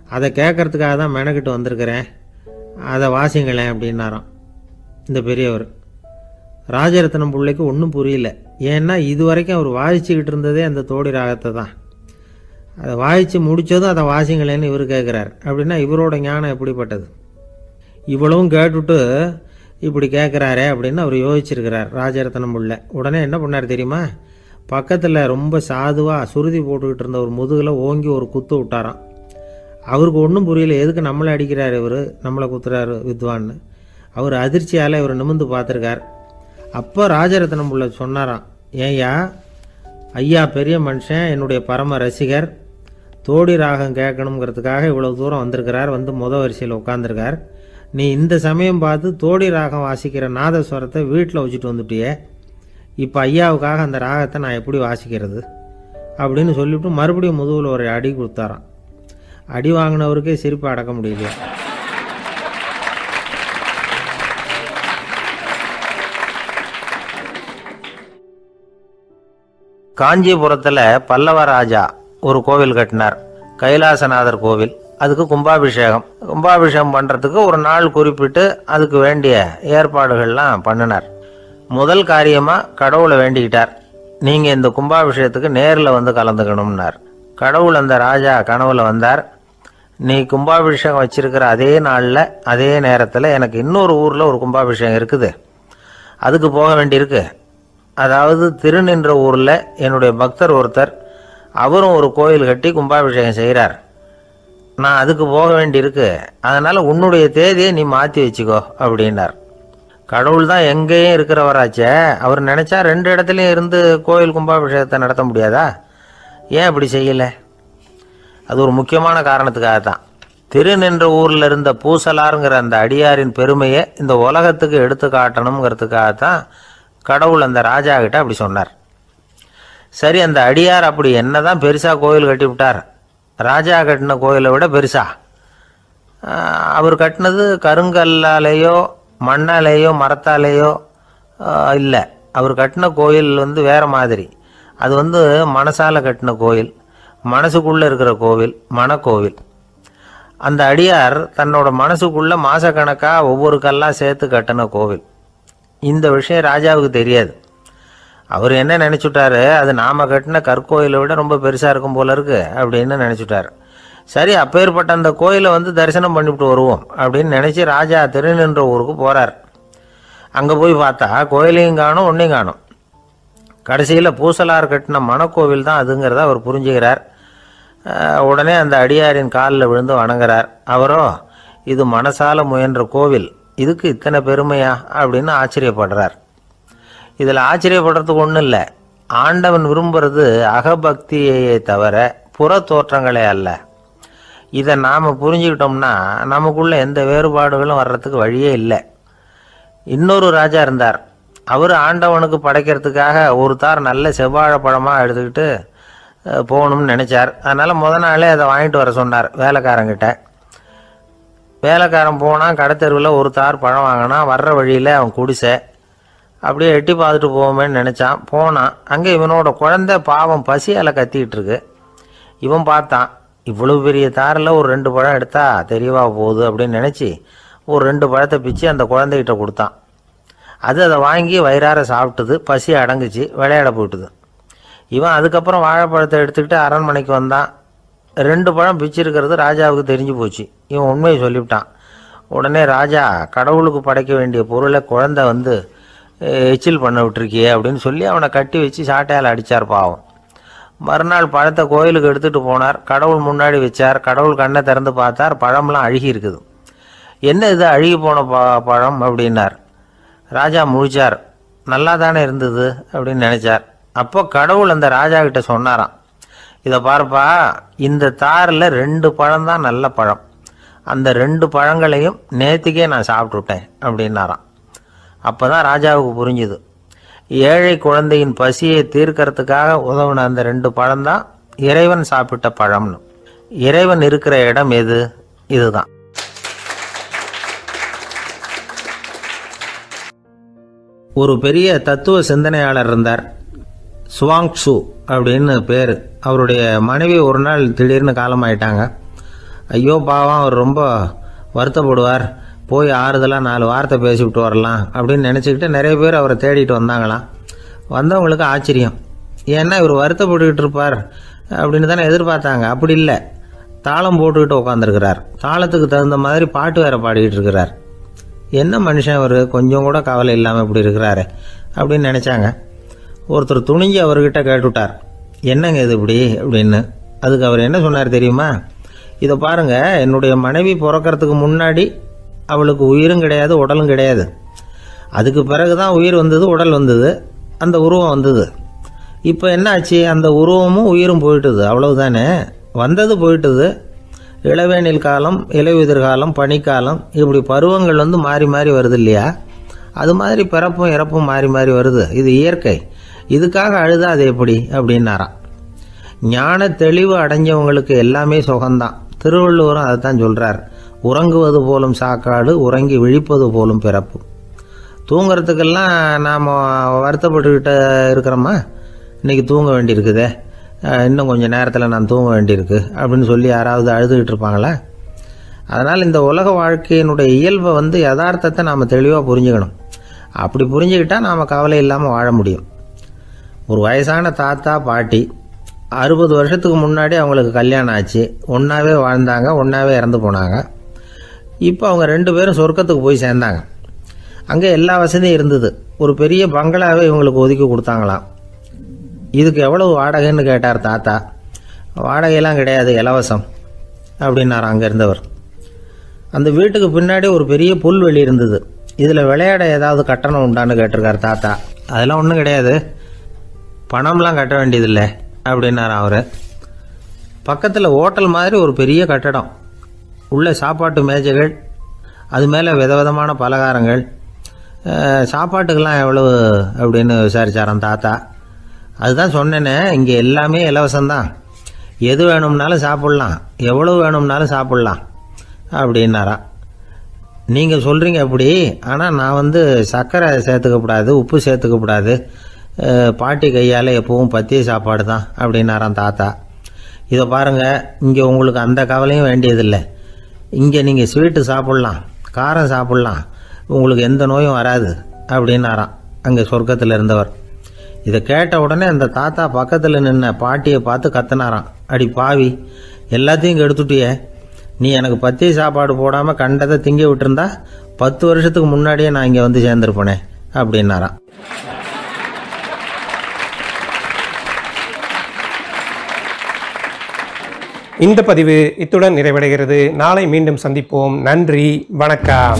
அதை கேட்கறதுக்காக தான் மெனக்கிட்டு வந்திருக்கிறேன். அதை வாசிங்களேன் அப்படின்னாராம். இந்த பெரியவர். ராஜரத்னம் பிள்ளைக்கு ஒன்றும் புரியல. ஏன்னா இது வரைக்கும் அவர் வாசிச்சுக்கிட்டு இருந்ததே அந்த தோடி ராகத்தை தான். அதை வாசித்து முடித்ததும் அதை வாசிங்களேன்னு இவர் கேட்குறார். அப்படின்னா இவரோட ஞானம் எப்படிப்பட்டது? இவ்வளவும் கேட்டுட்டு இப்படி கேட்குறாரே அப்படின்னு அவர் யோசிச்சிருக்கிறார் ராஜரத்னம் பிள்ளை. உடனே என்ன பண்ணார் தெரியுமா? பக்கத்தில் ரொம்ப சாதுவாக சுருதி போட்டுக்கிட்டு இருந்த ஒரு முதுகில் ஓங்கி ஒரு குத்து விட்டாராம். அவருக்கு ஒன்றும் புரியல எதுக்கு நம்மளை அடிக்கிறார் இவர்? நம்மளை குத்துறாரு வித்வான்னு. அவர் அதிர்ச்சியால் இவர் நிமிந்து பார்த்துருக்கார். அப்போ ராஜரத்னம் உள்ள சொன்னாராம் ஏயா ஐயா பெரிய மனுஷன் என்னுடைய பரம ரசிகர். தோடி ராகம் கேட்கணுங்கிறதுக்காக இவ்வளோ தூரம் வந்திருக்கிறார் வந்து முத வரிசையில் உட்காந்துருக்கார் நீ இந்த சமயம் பார்த்து தோடி ராகம் வாசிக்கிற நாதஸ்வரத்தை வீட்டில் வச்சுட்டு வந்துட்டியே. இப்போ ஐயாவுக்காக அந்த ராகத்தை நான் எப்படி வாசிக்கிறது அப்படின்னு சொல்லிவிட்டு மறுபடியும் முதுகில் ஒரு அடி கொடுத்தாராம். அடி வாங்கினவருக்கே சிரிப்பு அடக்க முடியலையா. காஞ்சிபுரத்தில் பல்லவ ராஜா ஒரு கோவில் கட்டினார். கைலாசநாதர் கோவில். அதுக்கு கும்பாபிஷேகம். கும்பாபிஷேகம் பண்ணுறதுக்கு ஒரு நாள் குறிப்பிட்டு அதுக்கு வேண்டிய ஏற்பாடுகள்லாம் பண்ணினார். முதல் காரியமாக கடவுளை வேண்டிக்கிட்டார். நீங்கள் இந்த கும்பாபிஷேகத்துக்கு நேரில் வந்து கலந்துக்கணும்னார். கடவுள் அந்த ராஜா கனவுல வந்தார். நீ கும்பாபிஷேகம் வச்சிருக்கிற அதே நாளில் அதே நேரத்தில் எனக்கு இன்னொரு ஊரில் ஒரு கும்பாபிஷேகம் இருக்குது. அதுக்கு போக வேண்டியிருக்கு. அதாவது திருநின்ற ஊரில் என்னுடைய பக்தர் ஒருத்தர் அவரும் ஒரு கோயில் கட்டி கும்பாபிஷேகம் செய்கிறார் நான் அதுக்கு போக வேண்டியிருக்கு. அதனால் உன்னுடைய தேதியை நீ மாற்றி வச்சுக்கோ அப்படின்னார். கடவுள் தான் எங்கேயும் இருக்கிறவராச்சே. அவர் நினச்சா ரெண்டு இடத்துலையும் இருந்து கோயில் கும்பாபிஷேகத்தை நடத்த முடியாதா? ஏன் அப்படி செய்யலை? அது ஒரு முக்கியமான காரணத்துக்காக தான் திருநின்ற ஊரில் இருந்த பூசலாருங்கிற அந்த அடியாரின் பெருமையை இந்த உலகத்துக்கு எடுத்து காட்டணுங்கிறதுக்காக தான் கடவுள் அந்த ராஜா கிட்ட அப்படி சொன்னார். சரி அந்த அடியார் அப்படி என்னதான் பெருசாக கோயில் கட்டி விட்டார். ராஜா கட்டின கோயிலை விட பெருசா? அவர் கட்டினது கருங்கல்லாலேயோ மண்ணாலேயோ மரத்தாலேயோ இல்லை. அவர் கட்டின கோயில் வந்து வேறு மாதிரி. அது வந்து மனசால் கட்டின கோயில் மனசுக்குள்ளே இருக்கிற கோவில் மனக்கோவில். அந்த அடியார் தன்னோட மனசுக்குள்ளே மாதக்கணக்காக ஒவ்வொரு கல்லாக சேர்த்து கட்டின கோவில். இந்த விஷயம் ராஜாவுக்கு தெரியாது. அவர் என்ன நினச்சிட்டாரு? அது நாம் கட்டின கற்கோயிலை விட ரொம்ப பெருசாக இருக்கும் போல இருக்குது அப்படின்னு நினச்சிட்டாரு. சரி அப்பேற்பட்ட அந்த கோயிலை வந்து தரிசனம் பண்ணிவிட்டு வருவோம் அப்படின்னு நினச்சி ராஜா திருநின்ற ஊருக்கு போகிறார் அங்கே போய் பார்த்தா கோயிலையும் காணும் ஒன்றையும் காணும். கடைசியில் பூசலார் கட்டின மணக்கோவில் தான் அதுங்கிறத அவர் புரிஞ்சுக்கிறார். உடனே அந்த அடியாரின் காலில் விழுந்து வணங்குறார். அவரோ இது மனசால முயன்ற கோவில் இதுக்கு இத்தனை பெருமையா? அப்படின்னு ஆச்சரியப்படுறார். இதில் ஆச்சரியப்படுறதுக்கு ஒன்றும் இல்லை. ஆண்டவன் விரும்புறது அகபக்தியையே தவிர புற தோற்றங்களே அல்ல. இதை நாம் புரிஞ்சுக்கிட்டோம்னா நமக்குள்ள எந்த வேறுபாடுகளும் வர்றதுக்கு வழியே இல்லை. இன்னொரு ராஜா இருந்தார். அவர் ஆண்டவனுக்கு படைக்கிறதுக்காக ஒரு தார் நல்ல செவ்வாழை பழமாக எடுத்துக்கிட்டு போகணும்னு நினச்சார். அதனால் முத நாளே அதை வாங்கிட்டு வர சொன்னார் வேலைக்காரங்கிட்ட. வேலைக்காரன் போனால் கடைத்தெருவில் ஒரு தார் பழம் வாங்கினா வர்ற வழியில் அவன் குடிசை. அப்படியே எட்டி பார்த்துட்டு போவோமேன்னு நினச்சான். போனான். அங்கே இவனோட குழந்தை பாவம் பசியால் கத்திக்கிட்டு இருக்கு. இவன் பார்த்தான். இவ்வளவு பெரிய தாரில் ஒரு ரெண்டு பழம் எடுத்தா தெரியவா போகுது அப்படின்னு நினச்சி ஒரு ரெண்டு பழத்தை பிச்சு அந்த குழந்தைகிட்ட கொடுத்தான். அது அதை வாங்கி வயிறார சாப்பிட்டுது பசி அடங்குச்சு விளையாட போயிட்டுது. இவன் அதுக்கப்புறம் வாழைப்பழத்தை எடுத்துக்கிட்டு அரண்மனைக்கு வந்தான். ரெண்டு பழம் பிச்சிருக்கிறது ராஜாவுக்கு தெரிஞ்சு போச்சு. இவன் உண்மையை சொல்லிவிட்டான். உடனே ராஜா கடவுளுக்கு படைக்க வேண்டிய பொருளை குழந்தை வந்து எச்சில் பண்ண விட்டுருக்கியே அப்படின்னு சொல்லி அவனை கட்டி வச்சு சாட்டையால் அடித்தார் பாவம். மறுநாள் பழத்தை கோயிலுக்கு எடுத்துகிட்டு போனார். கடவுள் முன்னாடி வச்சார். கடவுள் கண்ணை திறந்து பார்த்தார். பழம்லாம் அழுகி இருக்குது. என்ன இது? அழுகி போன ப பழம்? அப்படின்னார். ராஜா முழிச்சார். நல்லா தானே இருந்தது அப்படின்னு நினச்சார். அப்போ கடவுள் அந்த ராஜா கிட்ட சொன்னாராம். இதை பார்ப்பா இந்த தாரில் ரெண்டு பழம் தான் நல்ல பழம். அந்த ரெண்டு பழங்களையும் நேற்றுக்கே நான் சாப்பிட்டுட்டேன் அப்படின்னாராம். அப்போ தான் ராஜாவுக்கு புரிஞ்சுது. ஏழை குழந்தையின் பசியை தீர்க்கறதுக்காக உதவுன அந்த ரெண்டு பழம்தான் இறைவன் சாப்பிட்ட பழம்னு. இறைவன் இருக்கிற இடம் எது? இதுதான். ஒரு பெரிய தத்துவ சிந்தனையாளர் இருந்தார். சுவாங்சு அப்படின்னு பேர். அவருடைய மனைவி ஒரு நாள் திடீர்னு காலமாயிட்டாங்க. ஐயோ பாவம் அவர் ரொம்ப வருத்தப்படுவார். போய் ஆறுதலாக நாலு வார்த்தை பேசிவிட்டு வரலாம் அப்படின்னு நினச்சிக்கிட்டு நிறைய பேர் அவரை தேடிட்டு வந்தாங்களாம். வந்தவங்களுக்கு ஆச்சரியம். ஏன்னா இவர் வருத்தப்பட்டுக்கிட்டு இருப்பார் அப்படின்னு தானே எதிர்பார்த்தாங்க. அப்படி இல்லை. தாளம் போட்டுக்கிட்டு உட்காந்துருக்கிறார் தாளத்துக்கு தகுந்த மாதிரி பாட்டு வேற பாடிக்கிட்டு இருக்கிறார். என்ன மனுஷன் அவர் கொஞ்சம் கூட கவலை இல்லாமல் இப்படி இருக்கிறாரு அப்படின்னு நினச்சாங்க. ஒருத்தர் துணிஞ்சு அவர்கிட்ட கேட்டுவிட்டார். என்னங்க இது இப்படி? அப்படின்னு. அதுக்கு அவர் என்ன சொன்னார் தெரியுமா? இதை பாருங்க என்னுடைய மனைவி பிறக்கறதுக்கு முன்னாடி அவளுக்கு உயிரும் கிடையாது உடலும் கிடையாது. அதுக்கு பிறகு தான் உயிர் வந்தது உடல் வந்தது அந்த உருவம் வந்தது. இப்போ என்ன ஆச்சு அந்த உருவமும் உயிரும் போயிட்டுது அவ்வளவுதானே? வந்தது போயிட்டுது. இளவேனில் காலம் இலையுதிர் காலம் பனிக்காலம் இப்படி பருவங்கள் வந்து மாறி மாறி வருது இல்லையா? அது மாதிரி பிறப்பும் இறப்பும் மாறி மாறி வருது. இது இயற்கை. இதுக்காக அழுதா அது எப்படி? அப்படின்னாராம். ஞான தெளிவு அடைஞ்சவங்களுக்கு எல்லாமே சுகம்தான். திருவள்ளுவரும் அதை தான் சொல்கிறார் உறங்குவது போலும் சாக்காடு உறங்கி விழிப்பது போலும் பிறப்பு. தூங்குறதுக்கெல்லாம் நாம் வருத்தப்பட்டுக்கிட்ட இருக்கிறோமா? இன்றைக்கி தூங்க வேண்டியிருக்குதே. இன்னும் கொஞ்சம் நேரத்தில் நான் தூங்க வேண்டியிருக்கு அப்படின்னு சொல்லி யாராவது அழுதுகிட்டு இருப்பாங்களா? அதனால் இந்த உலக வாழ்க்கையினுடைய இயல்பை வந்து யதார்த்தத்தை நாம் தெளிவாக புரிஞ்சுக்கணும். அப்படி புரிஞ்சுக்கிட்டால் நாம் கவலை இல்லாமல் வாழ முடியும். ஒரு வயசான தாத்தா பாட்டி அறுபது வருஷத்துக்கு முன்னாடி அவங்களுக்கு கல்யாணம் ஆச்சு. ஒன்றாவே வாழ்ந்தாங்க ஒன்றாவே இறந்து போனாங்க. இப்போ அவங்க ரெண்டு பேரும் சொர்க்கத்துக்கு போய் சேர்ந்தாங்க. அங்கே எல்லா வசதியும் இருந்தது. ஒரு பெரிய பங்களாவே இவங்களுக்கு ஒதுக்கி கொடுத்தாங்களாம். இதுக்கு எவ்வளவு வாடகைன்னு கேட்டார் தாத்தா. வாடகையெல்லாம் கிடையாது இலவசம் அப்படின்னார் அங்கே இருந்தவர். அந்த வீட்டுக்கு பின்னாடி ஒரு பெரிய புல்வெளி இருந்தது. இதில் விளையாட ஏதாவது கட்டணம் உண்டான்னு கேட்டிருக்கார் தாத்தா. அதெல்லாம் ஒன்றும் கிடையாது. பணம்லாம் கட்ட வேண்டியதில்லை அப்படின்னார் அவர். பக்கத்தில் ஹோட்டல் மாதிரி ஒரு பெரிய கட்டடம். உள்ளே சாப்பாட்டு மேஜைகள் அது மேலே விதவிதமான பலகாரங்கள். சாப்பாட்டுக்கெல்லாம் எவ்வளவு அப்படின்னு விசாரித்தாராம் தாத்தா. அதுதான் சொன்னேனே இங்கே எல்லாமே இலவசம்தான். எது வேணும்னாலும் சாப்பிட்லாம். எவ்வளவு வேணும்னாலும் சாப்பிட்லாம் அப்படின்னாரா நீங்கள் சொல்கிறீங்க அப்படி ஆனால் நான் வந்து சர்க்கரை சேர்த்துக்கக்கூடாது உப்பு சேர்த்துக்கக்கூடாது பாட்டி கையால் எப்பவும் பத்திய சாப்பாடு தான் அப்படின்னாராம் தாத்தா. இதை பாருங்கள் இங்கே உங்களுக்கு அந்த கவலையும் வேண்டியதில்லை. இங்கே நீங்கள் ஸ்வீட்டு சாப்பிட்லாம் காரம் சாப்பிட்லாம் உங்களுக்கு எந்த நோயும் வராது அப்படின்னாராம். அங்கே சொர்க்கத்தில் இருந்தவர். இதை கேட்ட உடனே அந்த தாத்தா பக்கத்தில் நின்ன பாட்டியை பார்த்து கத்தினாராம். அடி பாவி எல்லாத்தையும் கெடுத்துட்டியே நீ எனக்கு பத்திய சாப்பாடு போடாமல் கண்டதை திங்க விட்டுருந்தா பத்து வருஷத்துக்கு முன்னாடியே நான் இங்கே வந்து சேர்ந்துருப்பேனே அப்படின்னாராம். இந்த பதிவு இத்துடன் நிறைவடைகிறது. நாளை மீண்டும் சந்திப்போம். நன்றி. வணக்கம்.